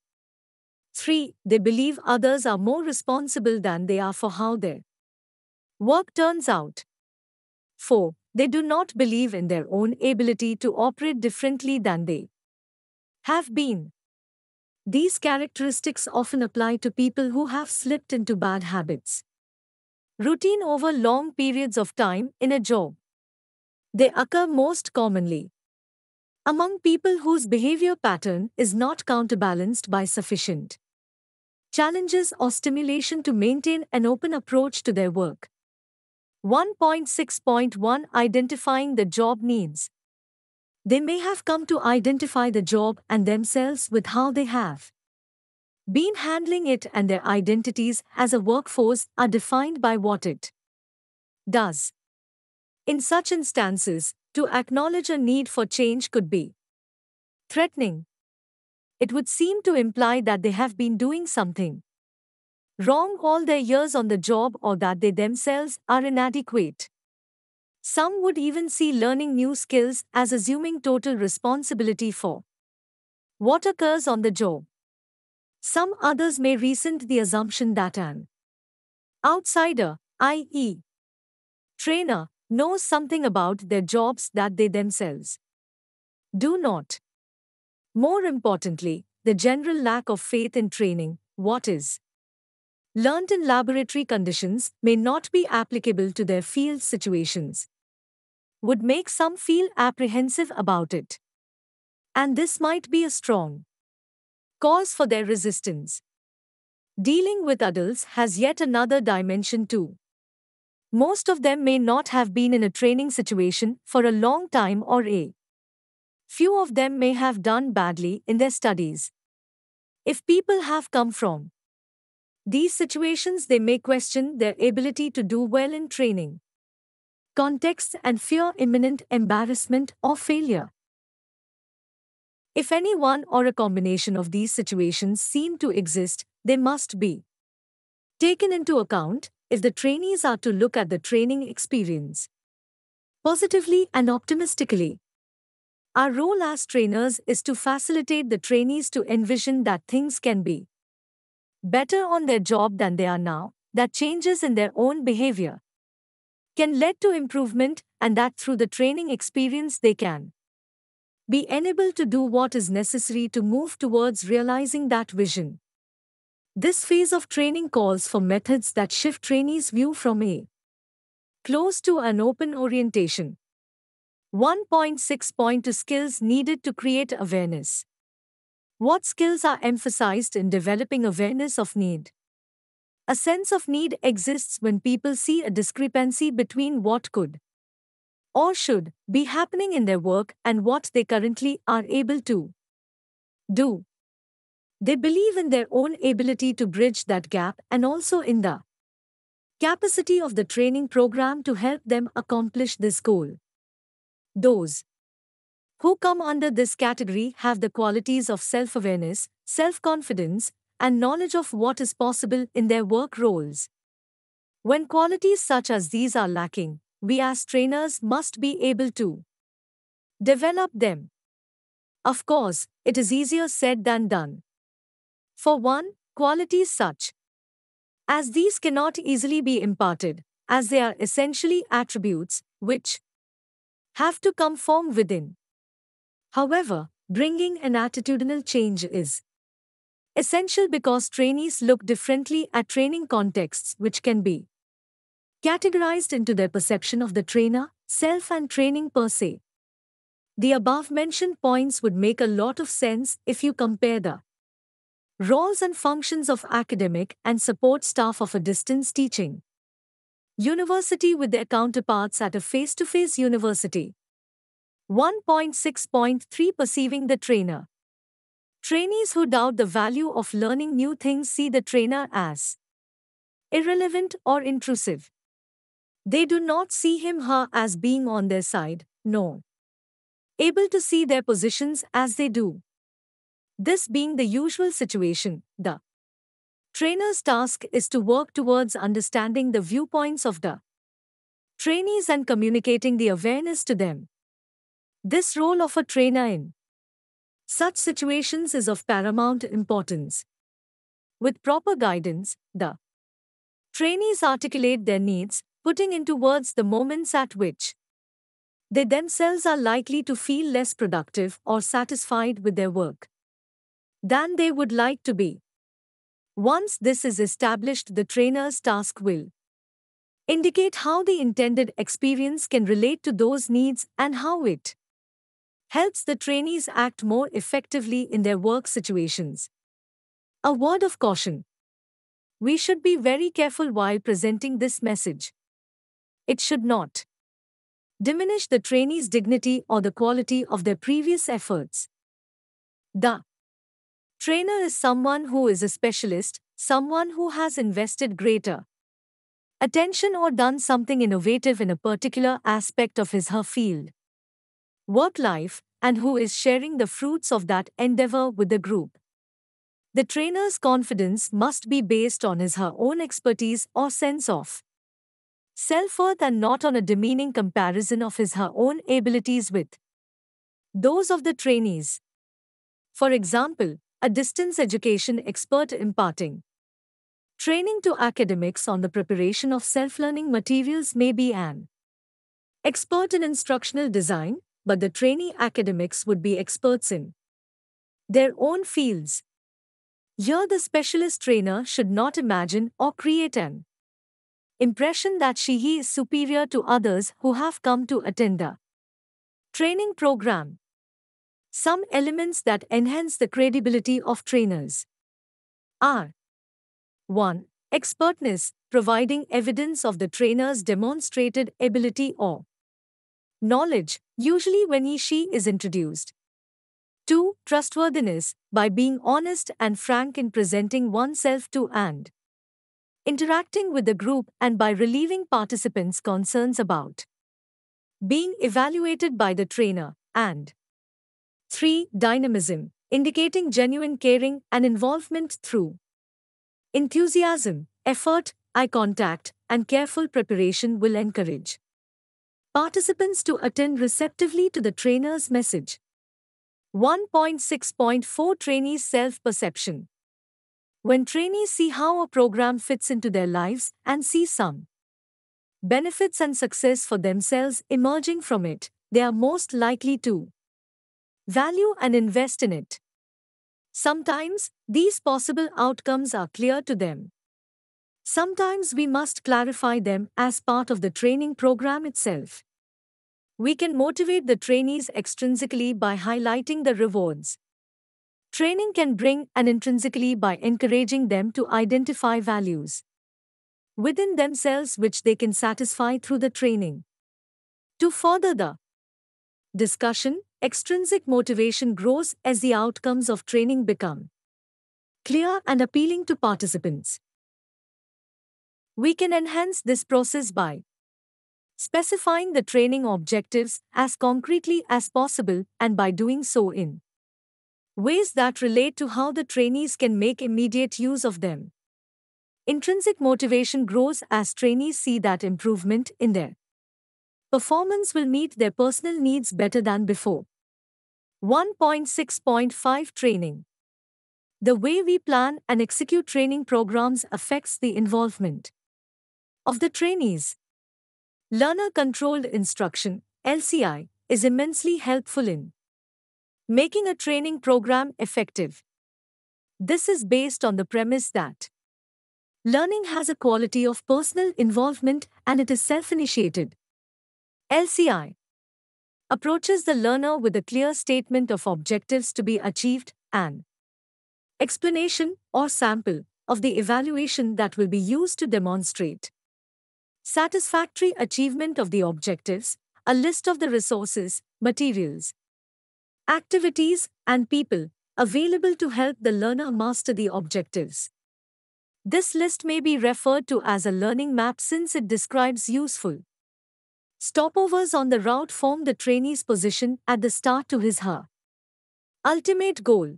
3. They believe others are more responsible than they are for how their work turns out. 4. They do not believe in their own ability to operate differently than they have been. These characteristics often apply to people who have slipped into bad habits routine over long periods of time in a job. They occur most commonly among people whose behavior pattern is not counterbalanced by sufficient challenges, or stimulation to maintain an open approach to their work. 1.6.1 Identifying the job needs. They may have come to identify the job and themselves with how they have been handling it, and their identities as a workforce are defined by what it does. In such instances, to acknowledge a need for change could be threatening. It would seem to imply that they have been doing something wrong all their years on the job or that they themselves are inadequate. Some would even see learning new skills as assuming total responsibility for what occurs on the job. Some others may resent the assumption that an outsider, i.e., trainer, knows something about their jobs that they themselves do not. More importantly, the general lack of faith in training, what is learned in laboratory conditions, may not be applicable to their field situations, would make some feel apprehensive about it. And this might be a strong cause for their resistance. Dealing with adults has yet another dimension too. Most of them may not have been in a training situation for a long time or a few of them may have done badly in their studies. If people have come from these situations, they may question their ability to do well in training. Context and fear imminent embarrassment or failure. If any one or a combination of these situations seem to exist, they must be taken into account if the trainees are to look at the training experience positively and optimistically. Our role as trainers is to facilitate the trainees to envision that things can be better on their job than they are now, that changes in their own behavior can lead to improvement, and that through the training experience they can be enabled to do what is necessary to move towards realizing that vision. This phase of training calls for methods that shift trainees' view from a close to an open orientation. 1.6 Point to skills needed to create awareness. What skills are emphasized in developing awareness of need? A sense of need exists when people see a discrepancy between what could or should be happening in their work and what they currently are able to do. They believe in their own ability to bridge that gap and also in the capacity of the training program to help them accomplish this goal. Those who come under this category have the qualities of self awareness, self confidence, and knowledge of what is possible in their work roles. When qualities such as these are lacking, we as trainers must be able to develop them. Of course, it is easier said than done. For one, qualities such as these cannot easily be imparted, as they are essentially attributes which have to come from within. However, bringing an attitudinal change is essential because trainees look differently at training contexts, which can be categorized into their perception of the trainer, self, and training per se. The above mentioned points would make a lot of sense if you compare the roles and functions of academic and support staff of a distance teaching university with their counterparts at a face to face university. 1.6.3 Perceiving the trainer. Trainees who doubt the value of learning new things see the trainer as irrelevant or intrusive. They do not see him her as being on their side, nor able to see their positions as they do. This being the usual situation, the trainer's task is to work towards understanding the viewpoints of the trainees and communicating the awareness to them. This role of a trainer in such situations is of paramount importance. With proper guidance, the trainees articulate their needs, putting into words the moments at which they themselves are likely to feel less productive or satisfied with their work than they would like to be. Once this is established, the trainer's task will indicate how the intended experience can relate to those needs and how it helps the trainees act more effectively in their work situations. A word of caution We should be very careful while presenting this message. It should not diminish the trainee's dignity or the quality of their previous efforts. The trainer is someone who is a specialist, someone who has invested greater attention or done something innovative in a particular aspect of his her field work life and who is sharing the fruits of that endeavor with the group. The trainer's confidence must be based on his her own expertise or sense of self worth and not on a demeaning comparison of his her own abilities with those of the trainees. For example, a distance education expert imparting training to academics on the preparation of self learning materials may be an expert in instructional design, but the trainee academics would be experts in their own fields. Here, the specialist trainer should not imagine or create an impression that she he is superior to others who have come to attend the training program. Some elements that enhance the credibility of trainers are 1. Expertness, providing evidence of the trainer's demonstrated ability or knowledge, usually when he she is introduced. 2. Trustworthiness, by being honest and frank in presenting oneself to and interacting with the group and by relieving participants' concerns about being evaluated by the trainer, and 3. Dynamism, indicating genuine caring and involvement through enthusiasm, effort, eye contact, and careful preparation will encourage participants to attend receptively to the trainer's message. 1.6.4 Trainees' Self Perception When trainees see how a program fits into their lives and see some benefits and success for themselves emerging from it, they are most likely to value and invest in it. Sometimes, these possible outcomes are clear to them. Sometimes we must clarify them as part of the training program itself. We can motivate the trainees extrinsically by highlighting the rewards. Training can bring and intrinsically by encouraging them to identify values within themselves which they can satisfy through the training. To further the discussion, extrinsic motivation grows as the outcomes of training become clear and appealing to participants. We can enhance this process by specifying the training objectives as concretely as possible and by doing so in ways that relate to how the trainees can make immediate use of them. Intrinsic motivation grows as trainees see that improvement in their performance will meet their personal needs better than before. 1.6.5 Training The way we plan and execute training programs affects the involvement of the trainees. Learner controlled instruction, LCI, is immensely helpful in making a training program effective. This is based on the premise that learning has a quality of personal involvement and it is self initiated. LCI approaches the learner with a clear statement of objectives to be achieved and explanation or sample of the evaluation that will be used to demonstrate satisfactory achievement of the objectives, a list of the resources, materials, activities, and people available to help the learner master the objectives. This list may be referred to as a learning map since it describes useful stopovers on the route form the trainee's position at the start to his her ultimate goal.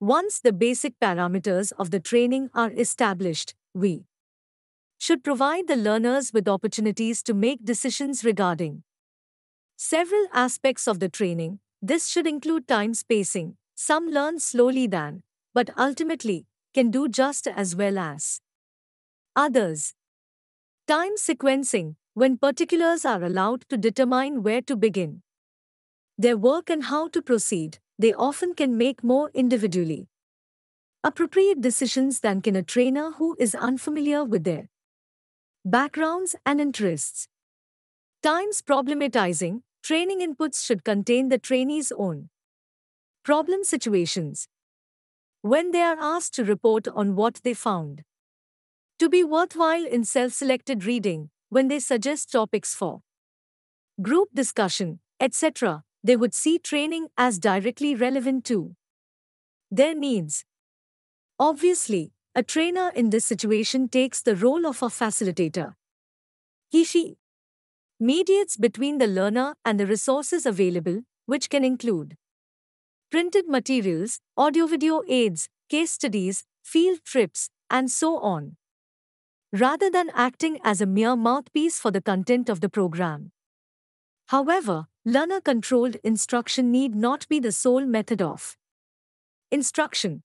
Once the basic parameters of the training are established, we should provide the learners with opportunities to make decisions regarding several aspects of the training. This should include time spacing. Some learn slowly than, but ultimately, can do just as well as others. Time sequencing, when particulars are allowed to determine where to begin their work and how to proceed, they often can make more individually appropriate decisions than can a trainer who is unfamiliar with their backgrounds, and interests. Times problematizing, training inputs should contain the trainee's own problem situations. When they are asked to report on what they found, to be worthwhile in self selected reading when they suggest topics for group discussion, etc., they would see training as directly relevant to their needs. Obviously, a trainer in this situation takes the role of a facilitator. He she mediates between the learner and the resources available, which can include printed materials, audio-video aids, case studies, field trips, and so on. Rather than acting as a mere mouthpiece for the content of the program. However, learner-controlled instruction need not be the sole method of instruction.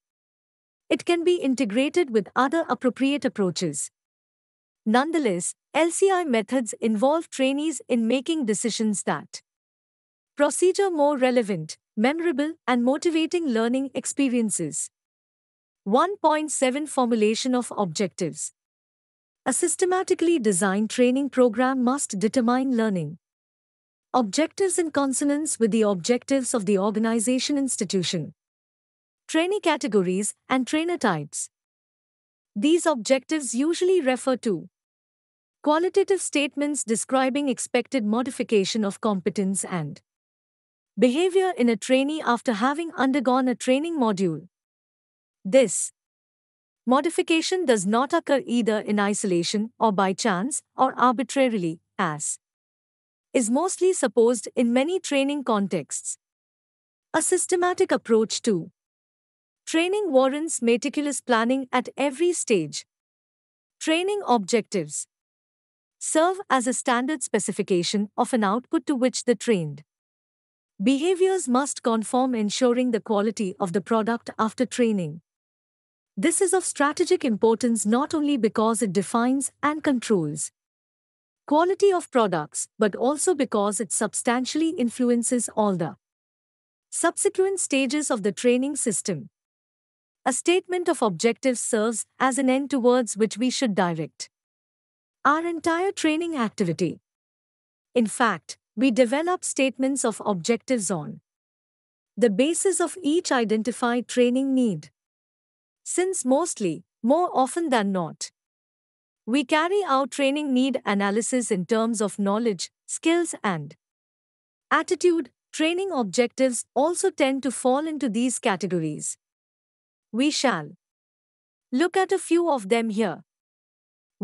It can be integrated with other appropriate approaches. Nonetheless, LCI methods involve trainees in making decisions that procedure more relevant, memorable, and motivating learning experiences. 1.7 Formulation of Objectives A systematically designed training program must determine learning objectives in consonance with the objectives of the organization institution, trainee categories, and trainer types. These objectives usually refer to qualitative statements describing expected modification of competence and behavior in a trainee after having undergone a training module. This modification does not occur either in isolation or by chance or arbitrarily, as is mostly supposed in many training contexts. A systematic approach to training warrants meticulous planning at every stage. Training objectives serve as a standard specification of an output to which the trained Behaviors must conform ensuring the quality of the product after training. This is of strategic importance not only because it defines and controls quality of products but also because it substantially influences all the subsequent stages of the training system. A statement of objectives serves as an end towards which we should direct our entire training activity. In fact, we develop statements of objectives on the basis of each identified training need. Since mostly, more often than not, we carry out training need analysis in terms of knowledge, skills, and attitude. Training objectives also tend to fall into these categories. We shall look at a few of them here.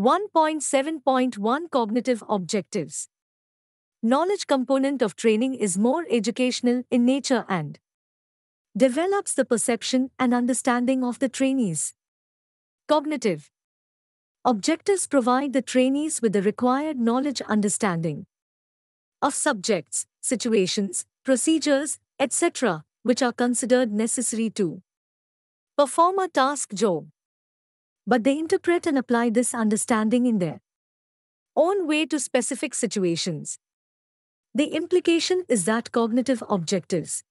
1.7.1 Cognitive Objectives knowledge component of training is more educational in nature and develops the perception and understanding of the trainees. Cognitive objectives provide the trainees with the required knowledge understanding of subjects, situations, procedures, etc., which are considered necessary to perform a task job. But they interpret and apply this understanding in their own way to specific situations. The implication is that cognitive objectives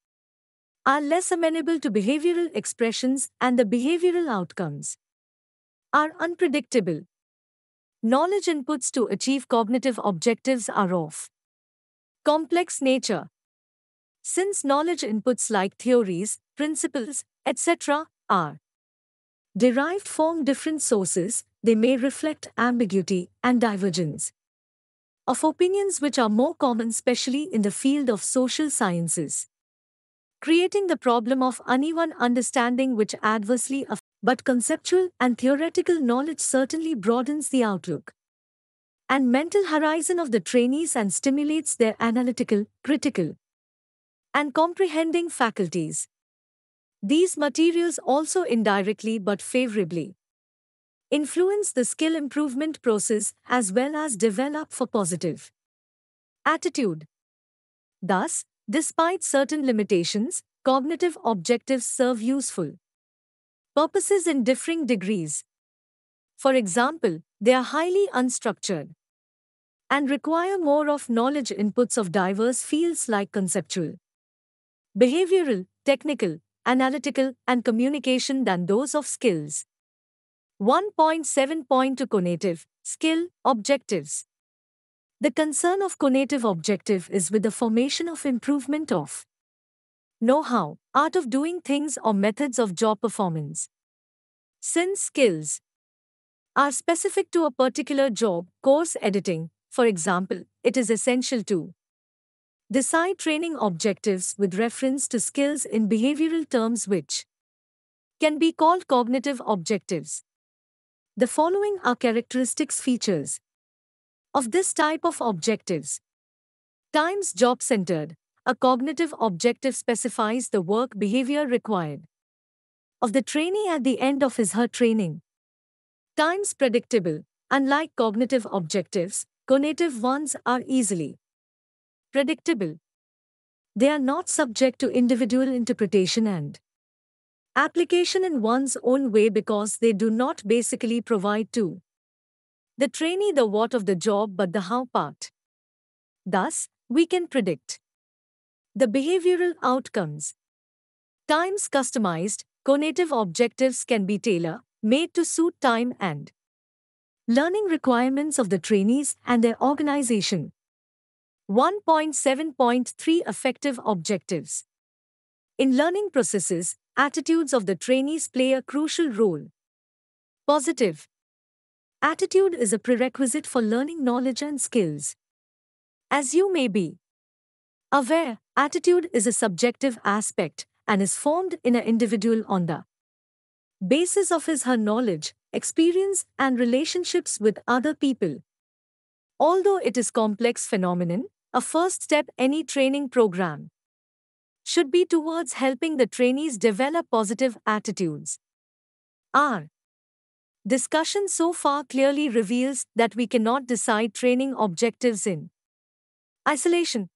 are less amenable to behavioral expressions and the behavioral outcomes are unpredictable. Knowledge inputs to achieve cognitive objectives are of complex nature. Since knowledge inputs like theories, principles, etc., are derived from different sources, they may reflect ambiguity and divergence of opinions which are more common especially in the field of social sciences. Creating the problem of uneven understanding which adversely affects but conceptual and theoretical knowledge certainly broadens the outlook and mental horizon of the trainees and stimulates their analytical, critical, and comprehending faculties. These materials also indirectly but favorably influence the skill improvement process as well as develop for positive attitude. Thus, despite certain limitations, cognitive objectives serve useful purposes in differing degrees. For example, they are highly unstructured and require more of knowledge inputs of diverse fields like conceptual, behavioral, technical, analytical, and communication than those of skills. 1.7.2 Conative Skill Objectives The concern of conative objective is with the formation of improvement of know-how, art of doing things or methods of job performance. Since skills are specific to a particular job, course editing, for example, it is essential to decide training objectives with reference to skills in behavioral terms which can be called conative objectives. The following are characteristics features of this type of objectives. Times job centered. A conative objective specifies the work behavior required of the trainee at the end of his her training. Times predictable. Unlike cognitive objectives, conative ones are easily predictable. They are not subject to individual interpretation and application in one's own way because they do not basically provide to the trainee the what of the job but the how part. Thus, we can predict the behavioral outcomes. Times customized, conative objectives can be tailor made to suit time and learning requirements of the trainees and their organization. 1.7.3 Affective Objectives In learning processes, attitudes of the trainees play a crucial role. Positive Attitude is a prerequisite for learning knowledge and skills. As you may be aware, attitude is a subjective aspect and is formed in an individual on the basis of his her knowledge, experience and relationships with other people. Although it is complex phenomenon, a first step any training program should be towards helping the trainees develop positive attitudes. Our discussion so far clearly reveals that we cannot decide training objectives in isolation.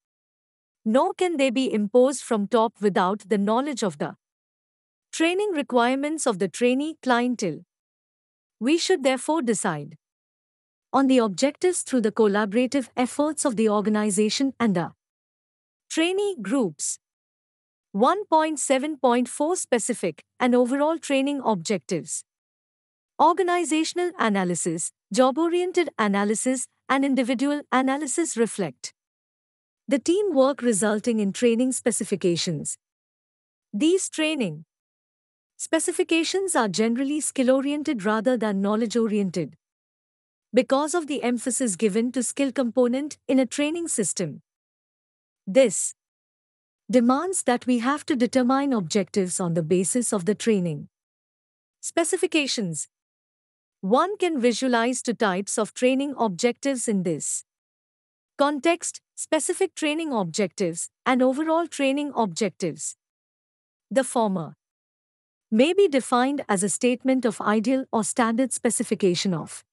Nor can they be imposed from top without the knowledge of the training requirements of the trainee clientele. We should therefore decide on the objectives through the collaborative efforts of the organization and the trainee groups. 1.7.4 Specific and overall training objectives. Organizational analysis, job oriented analysis, and individual analysis reflect the teamwork resulting in training specifications. These training specifications are generally skill oriented rather than knowledge oriented because of the emphasis given to skill component in a training system. This demands that we have to determine objectives on the basis of the training. Specifications One can visualize two types of training objectives in this context specific training objectives and overall training objectives. The former may be defined as a statement of ideal or standard specification of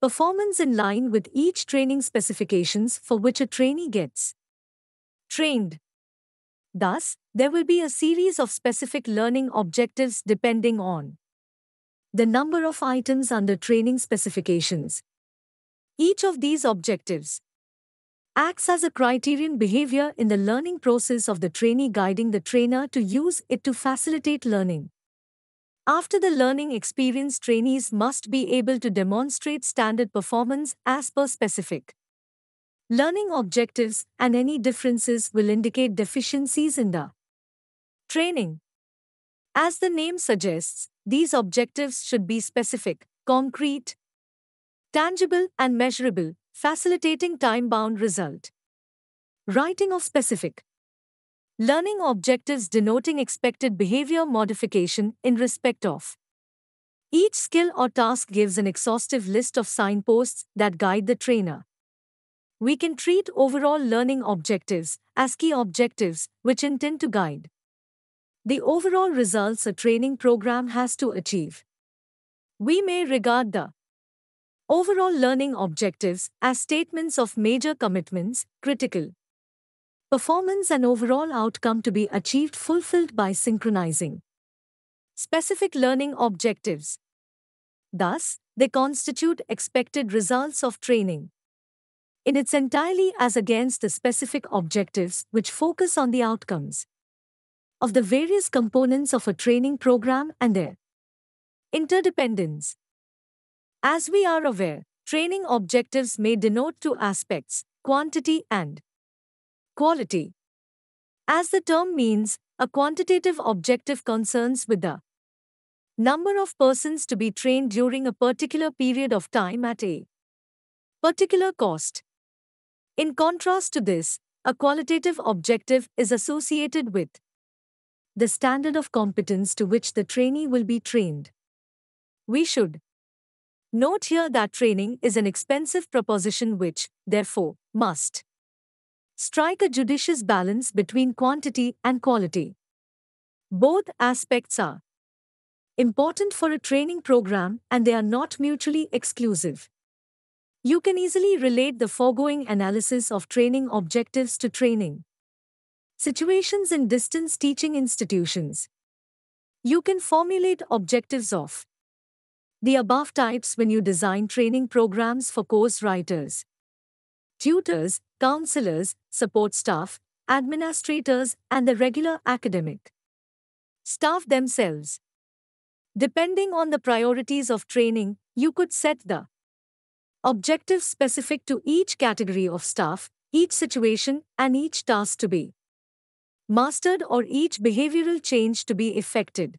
Performance in line with each training specifications for which a trainee gets trained. Thus, there will be a series of specific learning objectives depending on the number of items under training specifications. Each of these objectives acts as a criterion behavior in the learning process of the trainee guiding the trainer to use it to facilitate learning. After the learning experience, trainees must be able to demonstrate standard performance as per specific learning objectives, and any differences will indicate deficiencies in the training. As the name suggests, these objectives should be specific, concrete, tangible, and measurable, facilitating time bound result. Writing of specific Learning objectives denoting expected behavior modification in respect of. Each skill or task gives an exhaustive list of signposts that guide the trainer. We can treat overall learning objectives as key objectives which intend to guide the overall results a training program has to achieve. We may regard the overall learning objectives as statements of major commitments, critical performance and overall outcome to be achieved fulfilled by synchronizing specific learning objectives. Thus, they constitute expected results of training. In its entirely as against the specific objectives which focus on the outcomes of the various components of a training program and their interdependence. As we are aware, training objectives may denote two aspects, quantity and Quality. As the term means, a quantitative objective concerns with the Number of persons to be trained during a particular period of time at a particular cost. In contrast to this, a qualitative objective is associated with the standard of competence to which the trainee will be trained. We should note here that training is an expensive proposition which, therefore, must strike a judicious balance between quantity and quality. Both aspects are important for a training program and they are not mutually exclusive. You can easily relate the foregoing analysis of training objectives to training situations in distance teaching institutions. You can formulate objectives of the above types when you design training programs for course writers, tutors, counselors, support staff, administrators, and the regular academic staff themselves. Depending on the priorities of training, you could set the objectives specific to each category of staff, each situation, and each task to be mastered or each behavioral change to be effected.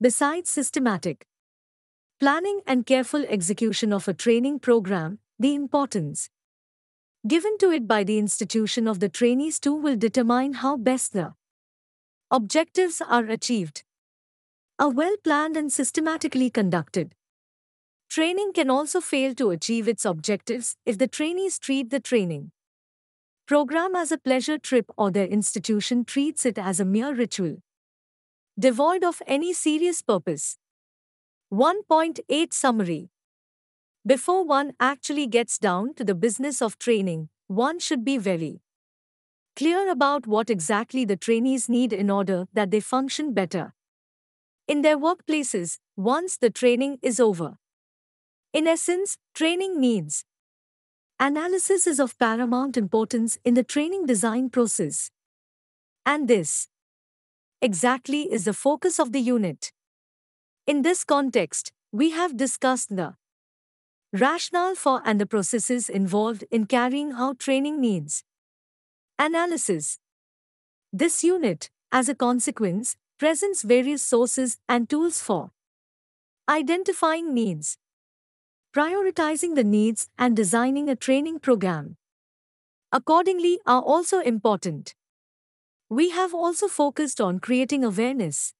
Besides systematic planning and careful execution of a training program, the importance given to it by the institution of the trainees too will determine how best the objectives are achieved are well planned and systematically conducted. Training can also fail to achieve its objectives if the trainees treat the training program as a pleasure trip or their institution treats it as a mere ritual, devoid of any serious purpose. 1.8 Summary Before one actually gets down to the business of training, one should be very clear about what exactly the trainees need in order that they function better in their workplaces once the training is over. In essence, training needs analysis is of paramount importance in the training design process. And this exactly is the focus of the unit. In this context, we have discussed the rationale for and the processes involved in carrying out training needs analysis. This unit, as a consequence, presents various sources and tools for identifying needs, prioritizing the needs, and designing a training program. Accordingly, are also important. We have also focused on creating awareness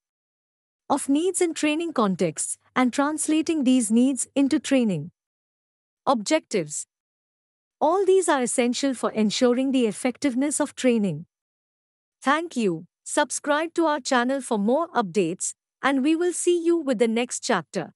of needs in training contexts and translating these needs into training objectives. All these are essential for ensuring the effectiveness of training. Thank you. Subscribe to our channel for more updates, and we will see you with the next chapter.